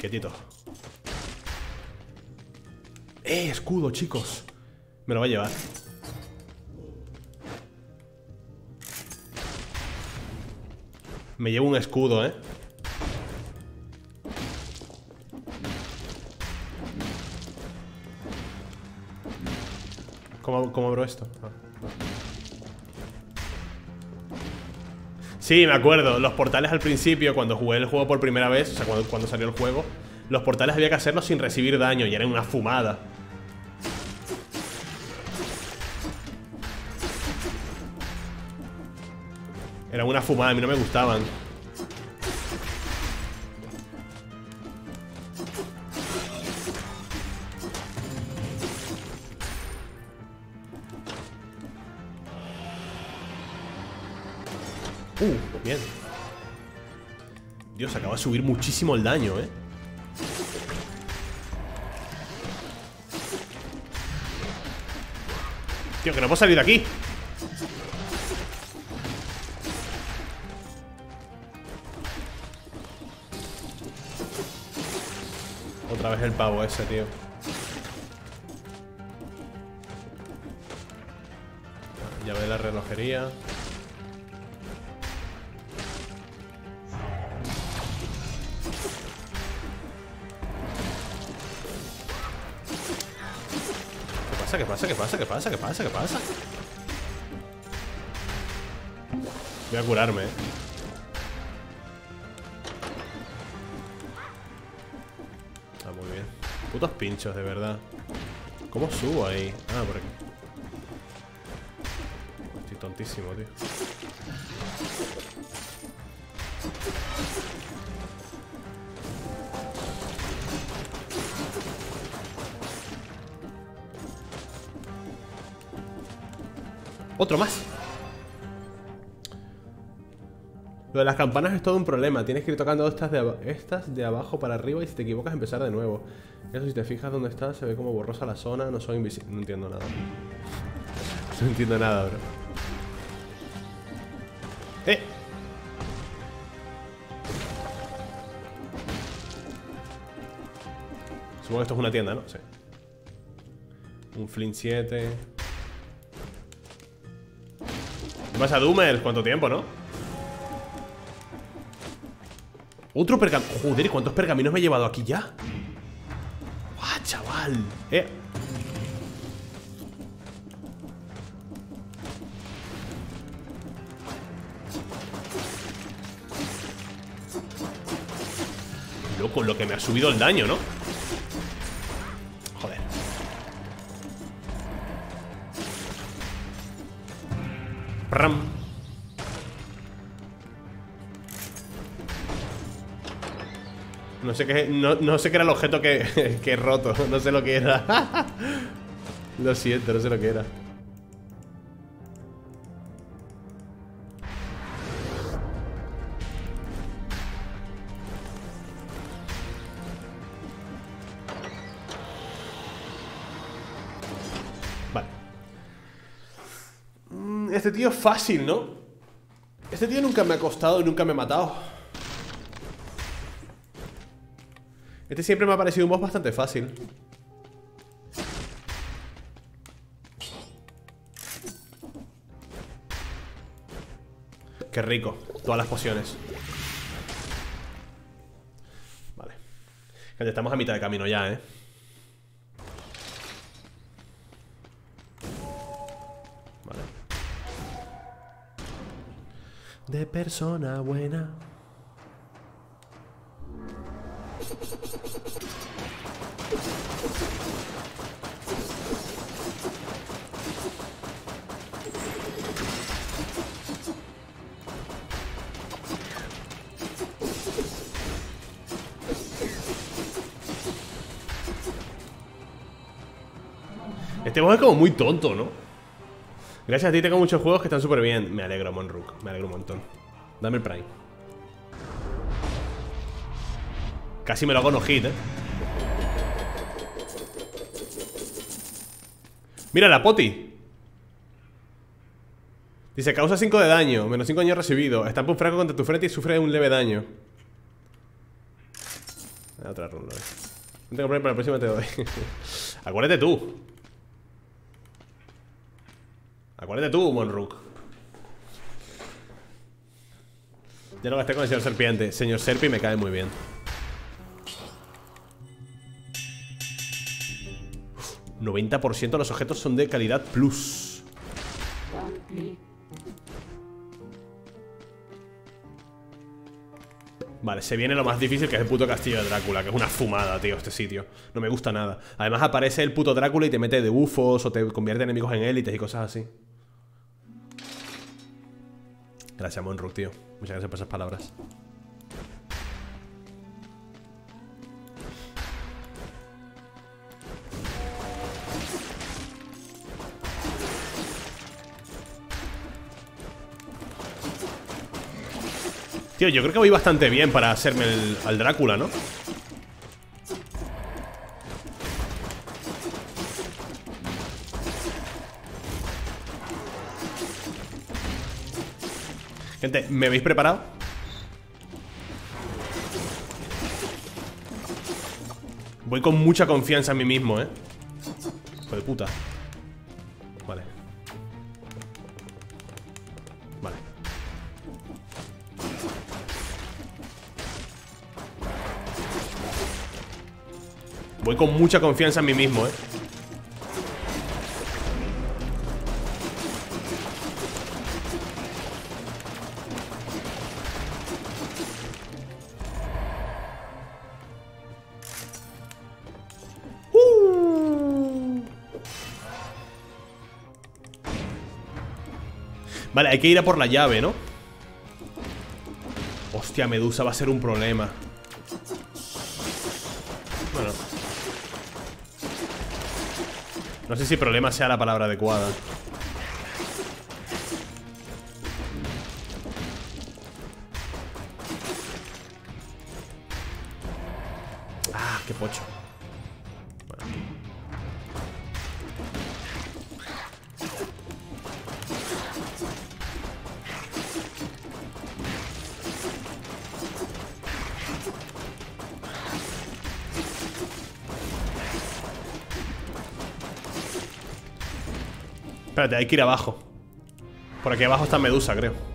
Quietito ¡Eh, escudo, chicos! Me lo va a llevar Me llevo un escudo, ¿eh? ¿Cómo, abro esto? Ah, Sí, me acuerdo. Los portales al principio, cuando jugué el juego por primera vez, o sea, cuando, salió el juego, los portales había que hacerlos sin recibir daño y era una fumada. Era una fumada, a mí no me gustaban. Subir muchísimo el daño, ¿eh? Tío, que no puedo salir de aquí. Otra vez el pavo ese, tío. Ya ve la relojería ¿Qué pasa? ¿Qué pasa? ¿Qué pasa? ¿Qué pasa? ¿Qué pasa? Voy a curarme. Ah, muy bien Putos pinchos, de verdad ¿Cómo subo ahí? Ah, por aquí Estoy tontísimo, tío Otro más. Lo de las campanas es todo un problema. Tienes que ir tocando estas de, abajo para arriba Y si te equivocas empezar de nuevo. Eso si te fijas dónde está Se ve como borrosa la zona. No soy invisible No entiendo nada. No entiendo nada, bro. ¡Eh! Supongo que esto es una tienda, ¿no? Sí. Un Flint 7 pasa, Doomer? ¿Cuánto tiempo, no? Otro pergamino Joder, ¿cuántos pergaminos me he llevado aquí ya? ¡Guau, chaval! Eh Loco, lo que me ha subido el daño, ¿no? No sé qué, no, no sé qué era el objeto que, que he roto. No sé lo que era. lo siento, no sé lo que era. Vale. Mm, Este tío es fácil, ¿no? Este tío nunca me ha costado y nunca me ha matado. Este siempre me ha parecido un boss bastante fácil. Qué rico, todas las pociones. Vale. Gente, estamos a mitad de camino ya, ¿eh? Vale. De persona buena. Es como muy tonto, ¿no? Gracias a ti tengo muchos juegos que están súper bien. Me alegro, Monrook. Me alegro un montón. Dame el Prime. Casi me lo hago no hit, ¿eh? Mira la poti. Dice, causa 5 de daño, menos 5 daño recibido. Estampa un fraco contra tu frente y sufre un leve daño. Otra ronda. No tengo problema, para la próxima te doy. Acuérdate tú. Acuérdate tú, Monrook. Ya no gasté con el señor serpiente. Señor Serpi me cae muy bien. Uf, 90% de los objetos son de calidad plus. Vale, se viene lo más difícil que es el puto castillo de Drácula, que es una fumada, tío, este sitio. No me gusta nada. Además aparece el puto Drácula y te mete de bufos o te convierte en enemigos en élites y cosas así. Gracias, Monrook, tío. Muchas gracias por esas palabras. Tío, yo creo que voy bastante bien para hacerme el, al Drácula, ¿no? Gente, ¿me habéis preparado? Voy con mucha confianza en mí mismo, ¿eh? Hijo de puta Vale Vale Voy con mucha confianza en mí mismo, ¿eh? Vale, hay que ir a por la llave, ¿no? Hostia, Medusa va a ser un problema. Bueno. No sé si problema sea la palabra adecuada Espérate, hay que ir abajo. Por aquí abajo está Medusa, creo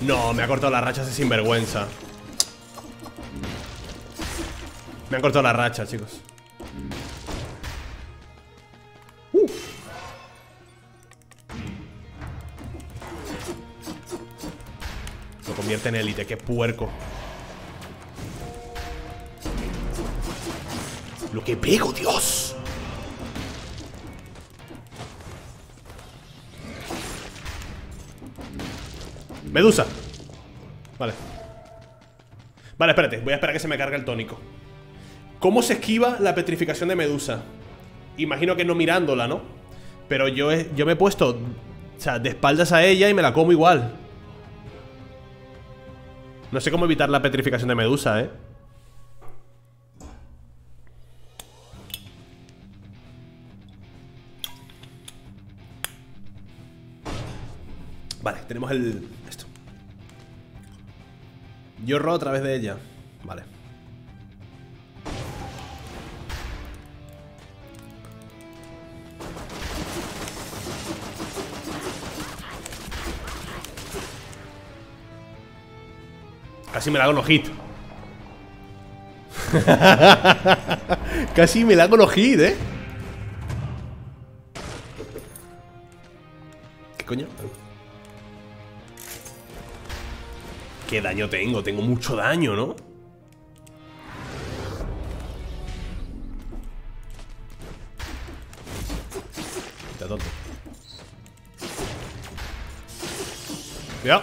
No, me ha cortado la racha ese sinvergüenza. Me han cortado la racha, chicos. Uh. Lo convierte en élite, qué puerco. Lo que pego, Dios. Medusa. Vale. Vale, espérate. Voy a esperar a que se me cargue el tónico. ¿Cómo se esquiva la petrificación de Medusa? Imagino que no mirándola, ¿no? Pero yo, yo me he puesto o sea, de espaldas a ella y me la como igual. No sé cómo evitar la petrificación de Medusa, ¿eh? Tenemos el... Esto. Yo robo a través de ella. Vale. Casi me la hago no hit. Casi me la hago no hit, eh ¿Qué coño? ¿Qué daño tengo? Tengo mucho daño, ¿no? Está tonto Cuidado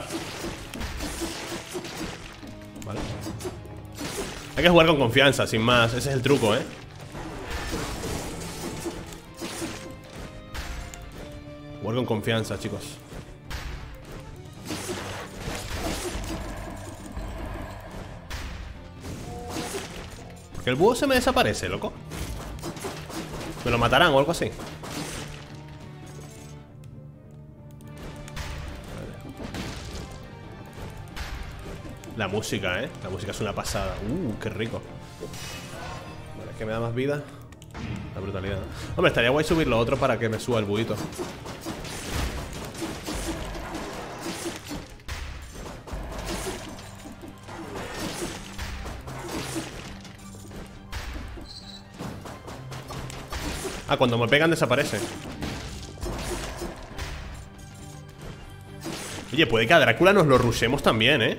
Vale Hay que jugar con confianza, sin más Ese es el truco, ¿eh? Jugar con confianza, chicos Que el búho se me desaparece, loco. Me lo matarán o algo así. La música, ¿eh? La música es una pasada. Uh, qué rico. Vale, es que me da más vida. La brutalidad Hombre, estaría guay subir lo otro para que me suba el buito Ah, cuando me pegan desaparece Oye, puede que a Drácula nos lo rusemos también, ¿eh?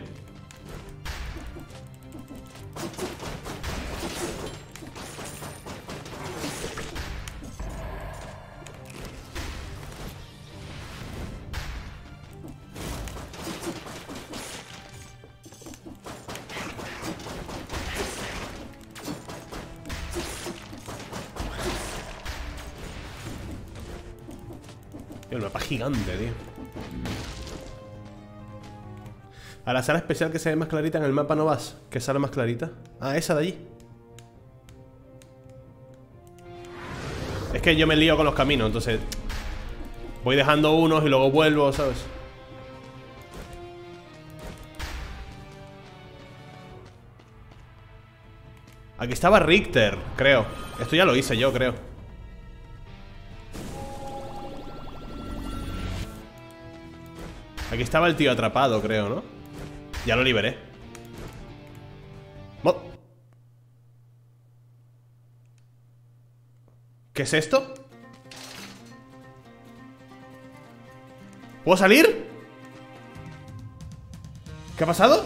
A la sala especial que se ve más clarita en el mapa no vas ¿Qué sala más clarita? Ah, esa de allí Es que yo me lío con los caminos, entonces Voy dejando unos y luego vuelvo, ¿sabes? Aquí estaba Richter, creo Esto ya lo hice yo, creo Aquí estaba el tío atrapado, creo, ¿no? Ya lo liberé ¿Qué es esto? ¿Puedo salir? ¿Qué ha pasado?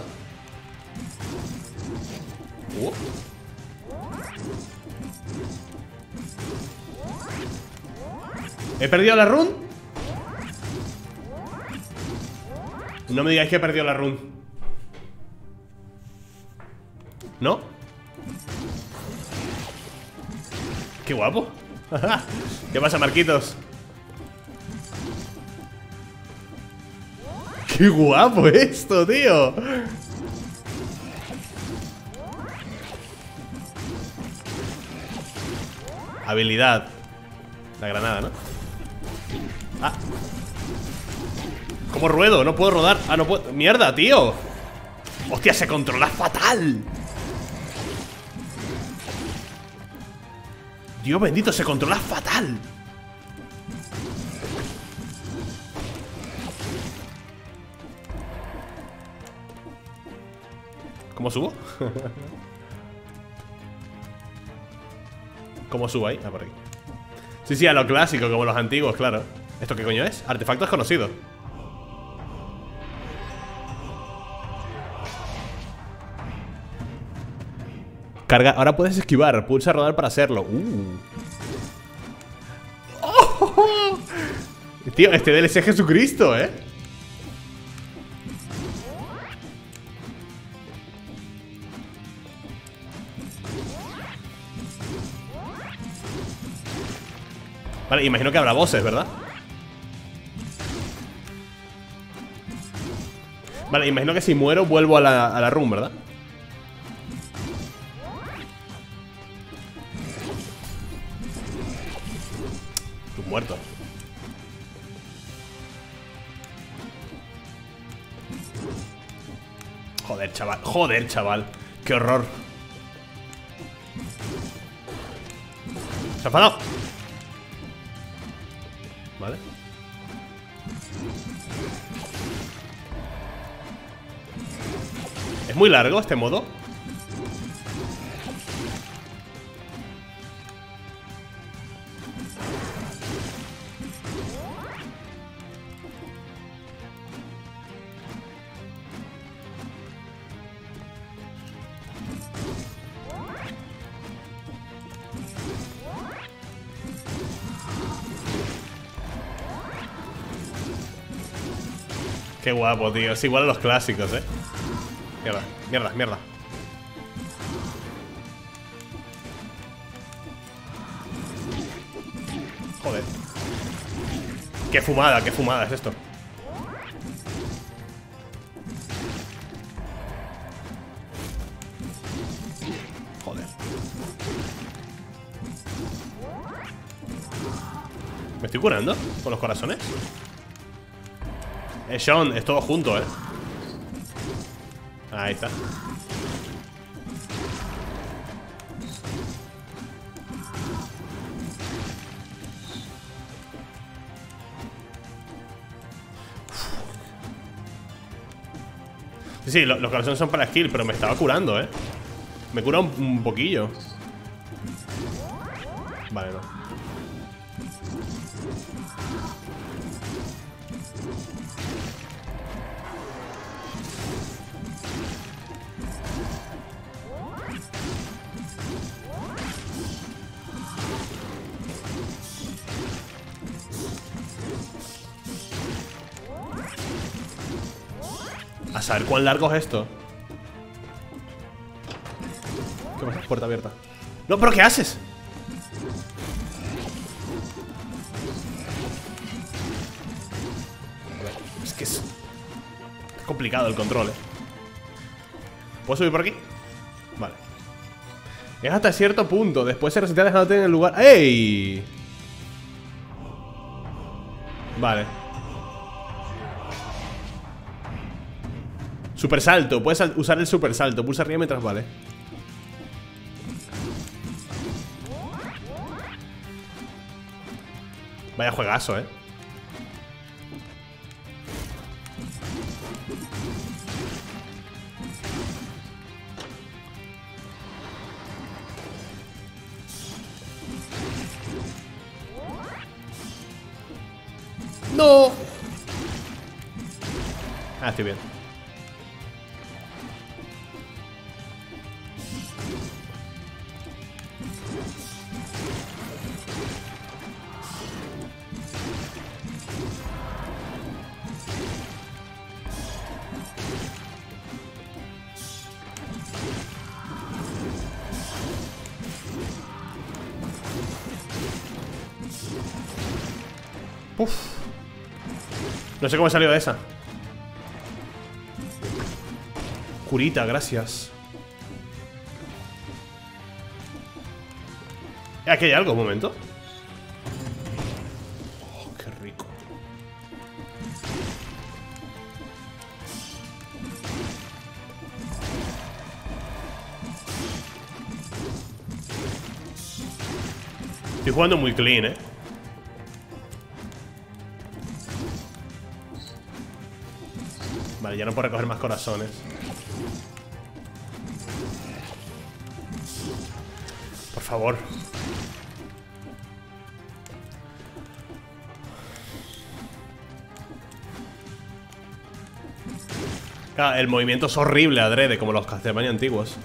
Uh. ¿He perdido la run? No me digáis que he perdido la run ¿No? Qué guapo ¿Qué pasa, Marquitos? ¡Qué guapo esto, tío! Habilidad La granada, ¿no? Ah ¿Cómo ruedo? No puedo rodar Ah, no puedo ¡Mierda, tío! ¡Hostia, se controla fatal! Dios bendito, se controla fatal ¿Cómo subo? ¿Cómo subo ahí? Ah, por aquí Sí, sí, a lo clásico, como los antiguos, claro ¿Esto qué coño es? Artefacto desconocido Ahora puedes esquivar, pulsa rodar para hacerlo uh. Tío, este DLC es Jesucristo, ¿eh? Vale, imagino que habrá voces, ¿verdad? Vale, imagino que si muero vuelvo a la, a la room, ¿verdad? Joder, chaval, Qué horror. Se Vale. ¿Es muy largo este modo? Qué guapo, tío. Es igual a los clásicos, eh. Mierda, mierda, mierda. Joder. Qué fumada, qué fumada es esto. Joder. ¿Me estoy curando con los corazones? Eh, Sean, es todo junto, eh. Ahí está. Sí, sí, los, corazones son para skill Pero me estaba curando, eh. Me cura un poquillo. Vale, no cuán largo es esto ¿Qué pasa? Puerta abierta No, pero ¿qué haces? Es que es... complicado el control, eh ¿Puedo subir por aquí? Vale Es hasta cierto punto Después se resetea dejándote en el lugar ¡Ey! Vale Super salto, puedes usar el super salto Pulsa arriba mientras vale. Vaya juegazo, eh. ¡No! Ah, estoy bien sé cómo he salido de esa. Curita, gracias. Aquí hay algo, un momento. Oh, qué rico. Estoy jugando muy clean, ¿eh? Ya no puedo recoger más corazones. Por favor. El movimiento es horrible adrede Como los Castlevania antiguos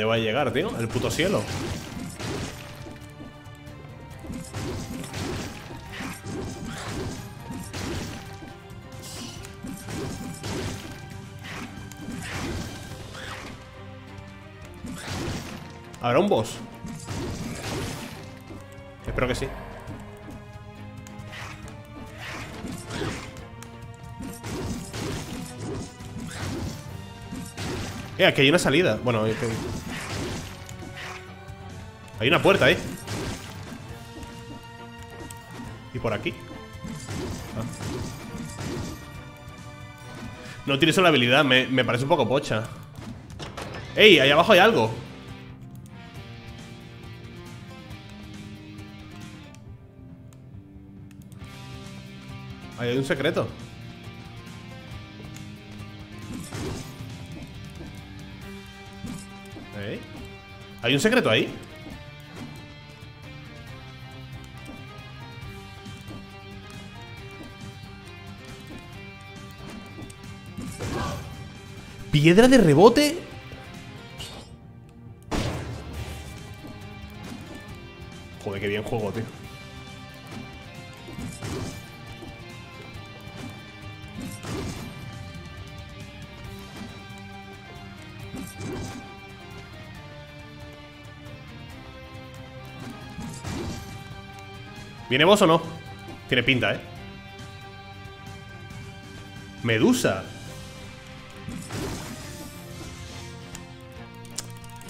dónde voy a llegar, tío? El puto cielo ¿Habrá un boss? Espero que sí Eh, aquí hay una salida Bueno, una puerta ahí Y por aquí ah. No utilizo la habilidad me, parece un poco pocha ¡Ey! Ahí abajo hay algo Ahí hay un secreto. ¿Eh? ¿Hay un secreto ahí? ¿Piedra de rebote? Joder, qué bien juego, tío ¿Viene vos o no? Tiene pinta, ¿eh? Medusa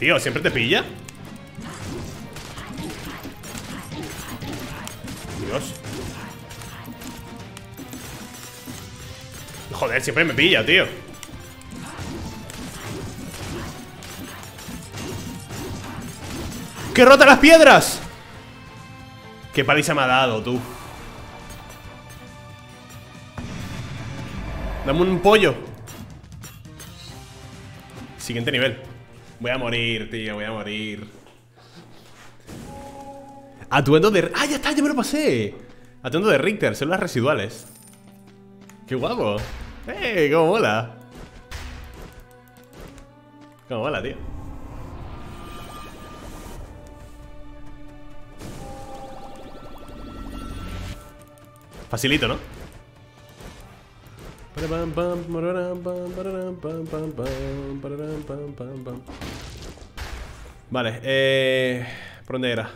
Tío, ¿siempre te pilla? Dios Joder, siempre me pilla, tío ¡Que rota las piedras! ¿Qué paliza me ha dado, tú? Dame un pollo Siguiente nivel Voy a morir, tío, voy a morir Atuendo de... ¡Ah, ya está! ¡Ya me lo pasé! Atuendo de Richter, células residuales ¡Qué guapo! ¡Eh! ¡Cómo mola! ¡Cómo mola, tío! Facilito, ¿no? Vale, eh... ¿Por dónde era?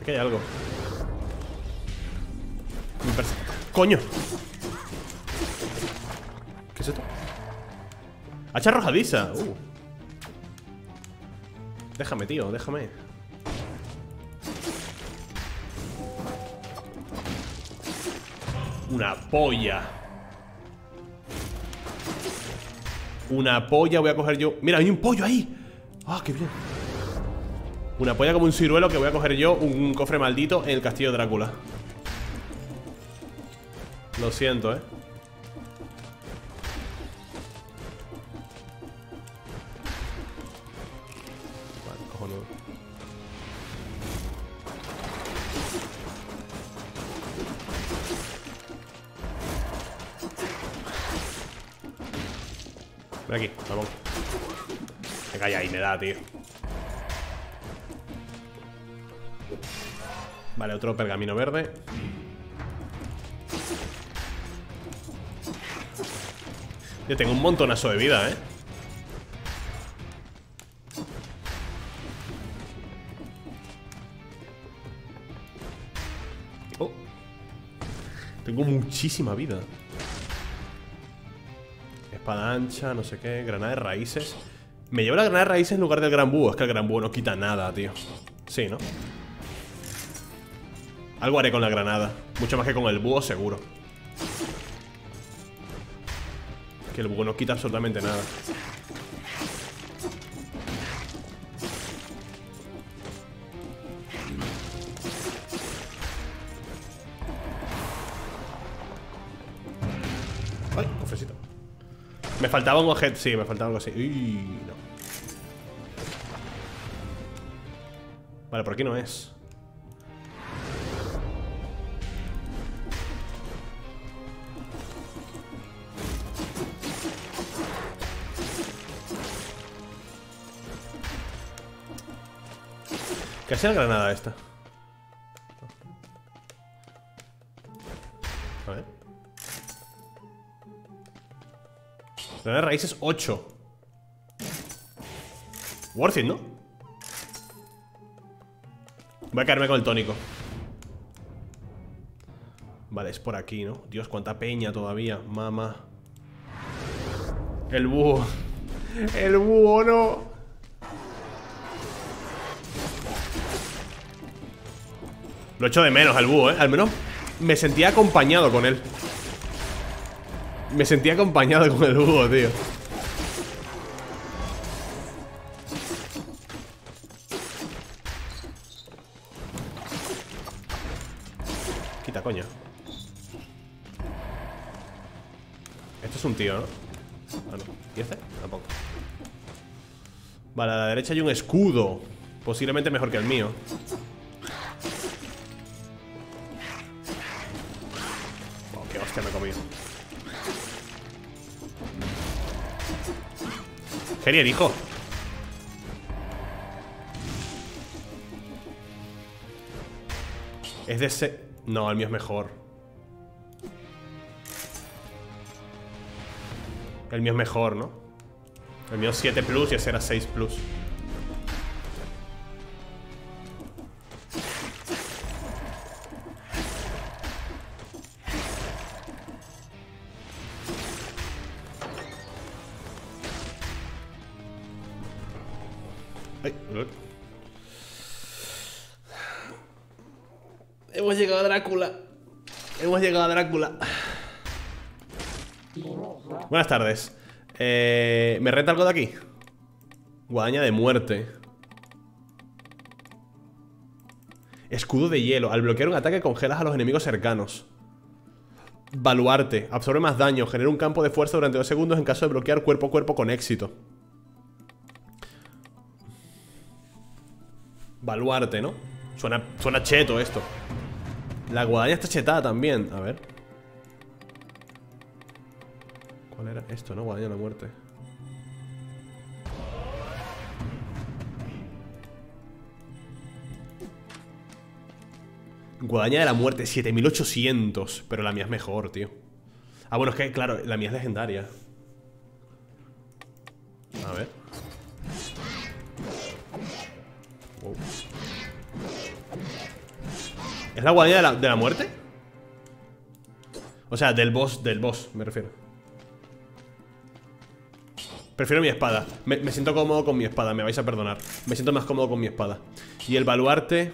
Aquí hay algo ¡Coño! ¿Qué es esto? Hacha arrojadiza uh. Déjame, tío, déjame Una polla. Una polla voy a coger yo. Mira, hay un pollo ahí. Ah, qué bien. Una polla como un ciruelo que voy a coger yo Un cofre maldito en el castillo de Drácula. Lo siento, eh Vale, otro pergamino verde. Yo tengo un montonazo de vida, ¿eh? Oh. Tengo muchísima vida espada ancha, no sé qué, granada de raíces Me llevo la granada de raíces en lugar del gran búho. Es que el gran búho no quita nada, tío. Sí, ¿no? Algo haré con la granada. Mucho más que con el búho, seguro. Que el búho no quita absolutamente nada faltaba un objeto. Sí, me faltaba algo así. Uy, no. Vale, por aquí no es ¿Qué la granada esta? De raíces 8 Worth it, ¿no? Voy a caerme con el tónico Vale, es por aquí, ¿no? Dios, cuánta peña todavía Mamá El búho El búho, no Lo echo de menos al búho, ¿eh? Al menos me sentía acompañado con él Me sentía acompañado con el búho, tío Quita, coño Esto es un tío, ¿no? Ah, no. ¿Y este? Tampoco Vale, a la derecha hay un escudo Posiblemente mejor que el mío Genial, hijo Es de ese... No, el mío es mejor. El mío es mejor, ¿no? El mío es 7 plus y ese era 6 plus Buenas tardes. Eh, ¿Me renta algo de aquí? Guadaña de muerte. Escudo de hielo. Al bloquear un ataque congelas a los enemigos cercanos. Baluarte. Absorbe más daño. Genera un campo de fuerza durante dos segundos en caso de bloquear cuerpo a cuerpo con éxito. Baluarte, ¿no? Suena, suena cheto esto. La guadaña está chetada también. A ver. ¿Cuál era esto, no? Guadaña de la muerte. Guadaña de la muerte, 7800. Pero la mía es mejor, tío. Ah, bueno, es que, claro, la mía es legendaria. A ver. ¿Es la guadaña de la, de la muerte? O sea, del boss, del boss, me refiero Prefiero mi espada. Me, siento cómodo con mi espada, me vais a perdonar. Me siento más cómodo con mi espada. Y el baluarte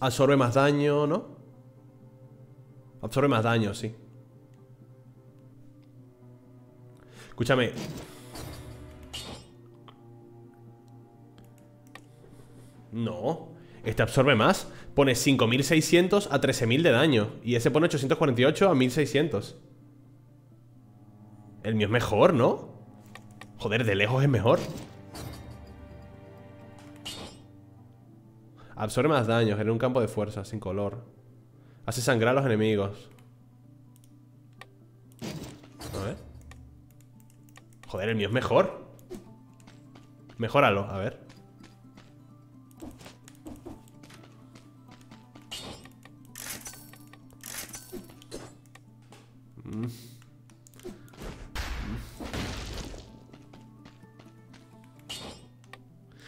Absorbe más daño, ¿no? Absorbe más daño, sí. Escúchame. No. Este absorbe más. Pone 5600 a 13000 de daño. Y ese pone 848 a 1600 El mío es mejor, ¿no? Joder, de lejos es mejor. Absorbe más daño, genera un campo de fuerza sin color. Hace sangrar a los enemigos. A ver. Joder, el mío es mejor. Mejóralo, a ver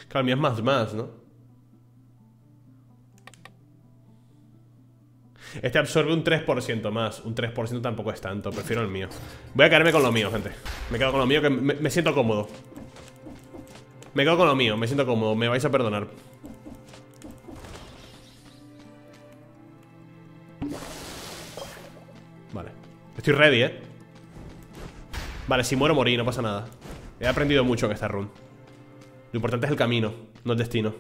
Claro, es más más, ¿no? Este absorbe un 3% más. Un 3% tampoco es tanto, prefiero el mío. Voy a quedarme con lo mío, gente. Me quedo con lo mío que me, me siento cómodo. Me quedo con lo mío, me siento cómodo, me vais a perdonar. Vale. Estoy ready, eh Vale, si muero morí, no pasa nada. He aprendido mucho en esta run Lo importante es el camino, no el destino.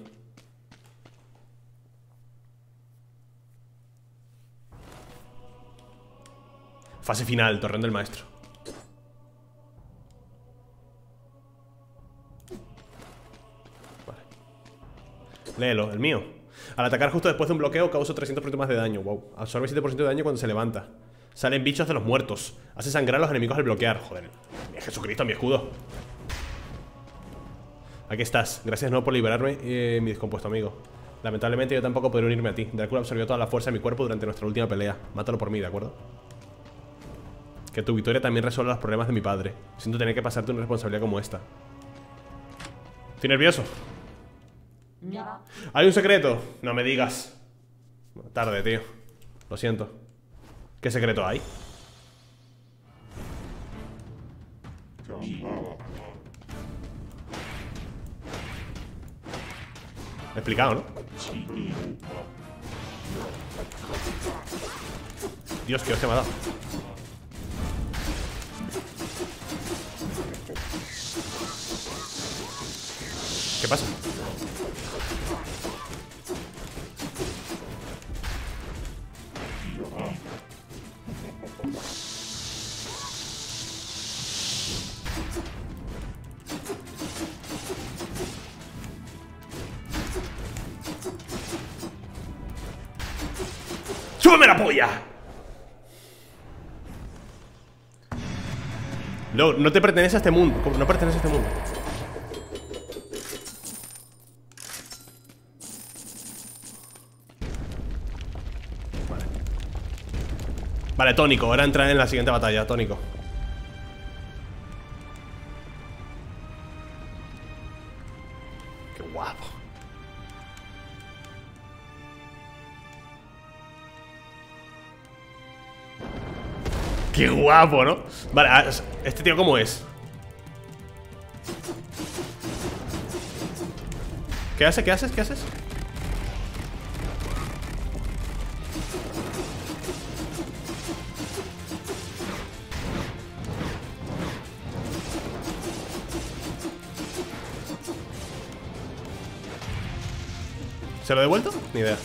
Fase final, torrente del maestro. Vale. Léelo, el mío. Al atacar justo después de un bloqueo causa 300% más de daño. Wow, absorbe 7% de daño cuando se levanta. Salen bichos de los muertos. Hace sangrar a los enemigos al bloquear. Joder, Jesucristo, mi escudo Aquí estás. Gracias no por liberarme, eh, mi descompuesto amigo. Lamentablemente yo tampoco podré unirme a ti. Drácula absorbió toda la fuerza de mi cuerpo durante nuestra última pelea. Mátalo por mí, ¿de acuerdo? Que tu victoria también resuelva los problemas de mi padre Siento tener que pasarte una responsabilidad como esta. Estoy nervioso ¿Hay un secreto? No me digas. Tarde, tío. Lo siento. ¿Qué secreto hay? Explicado, ¿no? Dios, que hostia me ha dado ¿Qué pasa? No, no te pertenece a este mundo. No pertenece a este mundo. Vale. Vale, tónico Ahora entra en la siguiente batalla, tónico Qué guapo, ¿no? Vale, ah, ¿este tío cómo es? ¿Qué hace? ¿Qué haces? ¿Qué haces? ¿Se lo he devuelto? Ni idea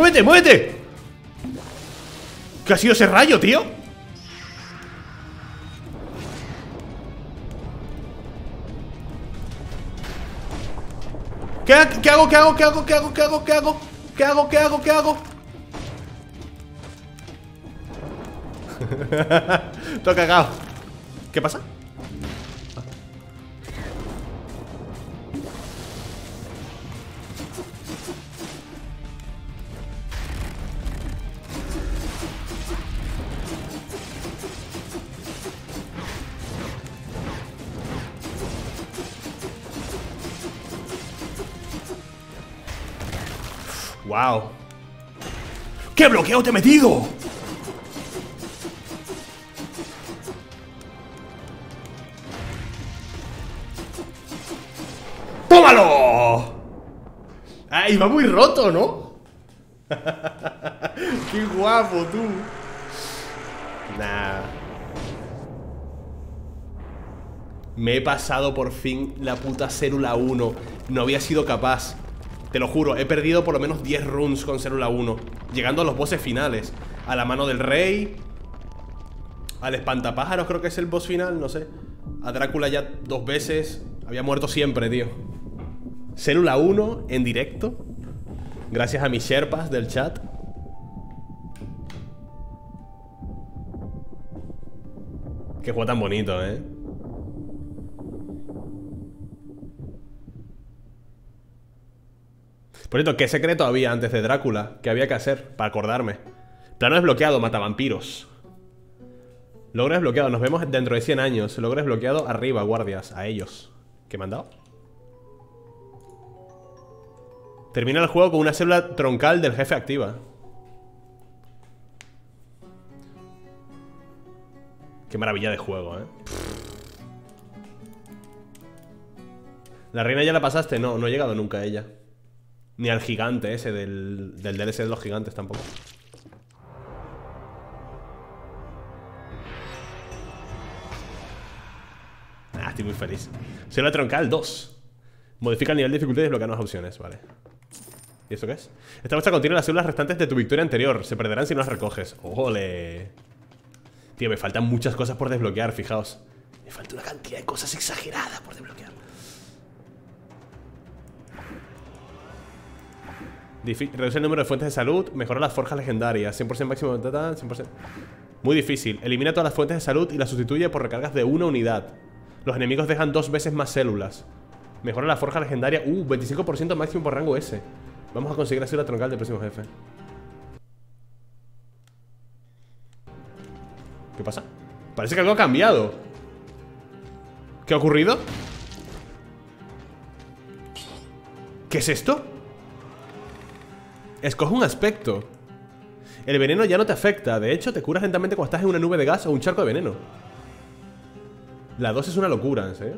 ¡Muévete, muévete! ¿Qué ha sido ese rayo, tío? ¿Qué, hago? ¿Qué hago? ¿Qué hago? ¿Qué hago? ¿Qué hago? ¿Qué hago? ¿Qué hago? ¿Qué hago? ¿Qué hago? ¿Qué hago? Todo cagado ¿Qué pasa? ¿Qué bloqueo te he metido? ¡Tómalo! ¡Ay, va muy roto, ¿no? ¡Qué guapo, tú! Nah. Me he pasado por fin la puta célula 1. No había sido capaz. Te lo juro, he perdido por lo menos 10 runs con Célula 1 Llegando a los bosses finales. A la mano del rey Al espantapájaros creo que es el boss final, no sé. A Drácula ya dos veces Había muerto siempre, tío. Célula 1 en directo Gracias a mis sherpas del chat. Qué juego tan bonito, eh Por cierto, ¿qué secreto había antes de Drácula? ¿Qué había que hacer? Para acordarme. Plano desbloqueado, mata vampiros. Logro desbloqueado, nos vemos dentro de 100 años. Logro desbloqueado, arriba, guardias, a ellos. ¿Qué me han dado? Termina el juego con una célula troncal del jefe activa. Qué maravilla de juego, ¿eh? ¿La reina ya la pasaste? No, no he llegado nunca a ella. Ni al gigante ese del, del DLC de los gigantes tampoco. Ah, estoy muy feliz. la troncal 2. Modifica el nivel de dificultad y desbloquea nuevas opciones, vale. ¿Y esto qué es? Esta muestra contiene las células restantes de tu victoria anterior. Se perderán si no las recoges. ¡Ole! Tío, me faltan muchas cosas por desbloquear, fijaos. Me falta una cantidad de cosas exageradas por desbloquear. Reduce el número de fuentes de salud, mejora las forjas legendarias, 100% máximo de 100%. Muy difícil. Elimina todas las fuentes de salud y las sustituye por recargas de una unidad. Los enemigos dejan dos veces más células. Mejora la forja legendaria. Uh, 25% máximo por rango S. Vamos a conseguir así la troncal del próximo jefe. ¿Qué pasa? Parece que algo ha cambiado. ¿Qué ha ocurrido? ¿Qué es esto? Escoge un aspecto. El veneno ya no te afecta. De hecho, te curas lentamente cuando estás en una nube de gas o un charco de veneno. La 2 es una locura, ¿en serio?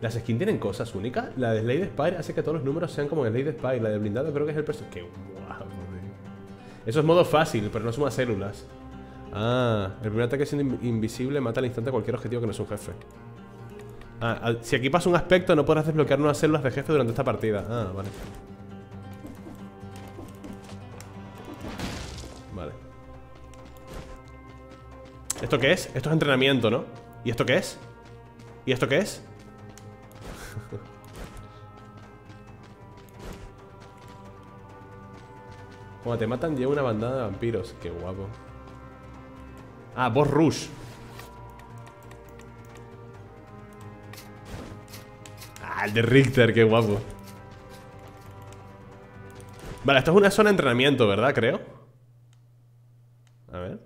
¿Las skins tienen cosas únicas? La de Slade Spire hace que todos los números sean como el Slade Spire. La de blindado creo que es el personaje. ¡Qué guapo, Eso es modo fácil, pero no suma células. Ah, el primer ataque siendo invisible mata al instante a cualquier objetivo que no es un jefe. Ah, si aquí pasa un aspecto no podrás desbloquear nuevas células de jefe durante esta partida Ah, vale Vale ¿Esto qué es? Esto es entrenamiento, ¿no? ¿Y esto qué es? ¿Y esto qué es? Cuando te matan lleva una bandada de vampiros Qué guapo Ah, boss rush Ah, el de Richter, qué guapo. Vale, esto es una zona de entrenamiento, ¿verdad? Creo. A ver.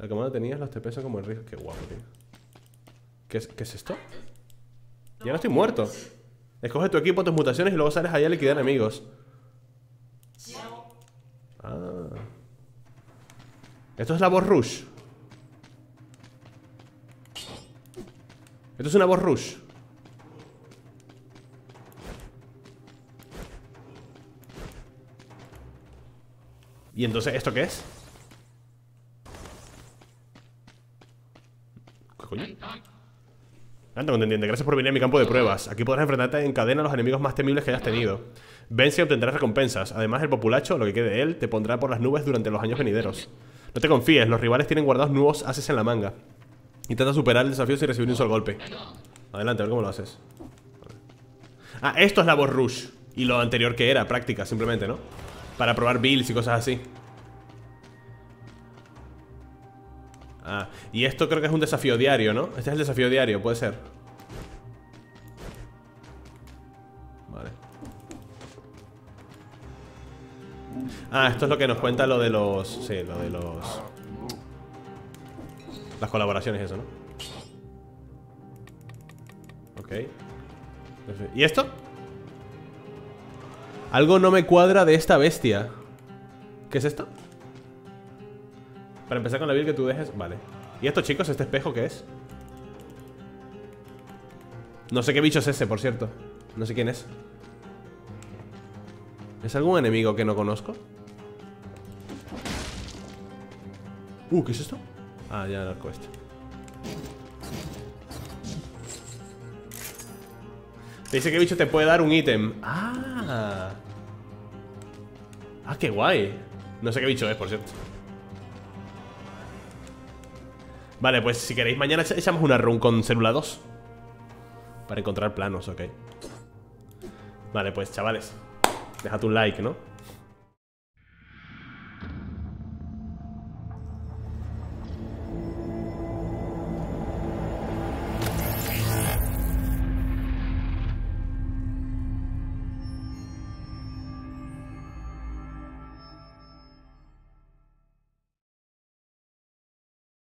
El comando tenías los TP son como el Richter Qué guapo, tío. ¿Qué es, ¿Qué es esto? Ya no estoy muerto. Escoge tu equipo, tus mutaciones y luego sales allá a liquidar enemigos. Ah. Esto es la voz rush. Esto es una voz rush ¿Y entonces esto qué es? ¿Qué coño? Anda, entiende. Gracias por venir a mi campo de pruebas. Aquí podrás enfrentarte en cadena a los enemigos más temibles que hayas tenido. Vence y obtendrás recompensas. Además, el populacho, lo que quede de él, te pondrá por las nubes durante los años venideros. No te confíes, los rivales tienen guardados nuevos haces en la manga. Intenta superar el desafío sin recibir un solo golpe. Adelante, a ver cómo lo haces. Ah, esto es la voz rush. Y lo anterior que era, práctica, simplemente, ¿no? Para probar builds y cosas así Ah, y esto creo que es un desafío diario, ¿no? Este es el desafío diario, puede ser Vale Ah, esto es lo que nos cuenta lo de los... Sí, lo de los... Las colaboraciones eso, ¿no? Ok ¿Y esto? Algo no me cuadra de esta bestia ¿Qué es esto? Para empezar con la vida que tú dejes Vale ¿Y esto chicos? ¿Este espejo qué es? No sé qué bicho es ese, por cierto No sé quién es ¿Es algún enemigo que no conozco? Uh, ¿qué es esto? Ah, ya el arco Te dice que bicho te puede dar un ítem. Ah. Ah, qué guay. No sé qué bicho es, por cierto. Vale, pues si queréis mañana echamos una run con célula 2 Para encontrar planos, ok. Vale, pues chavales. Dejad un like, ¿no?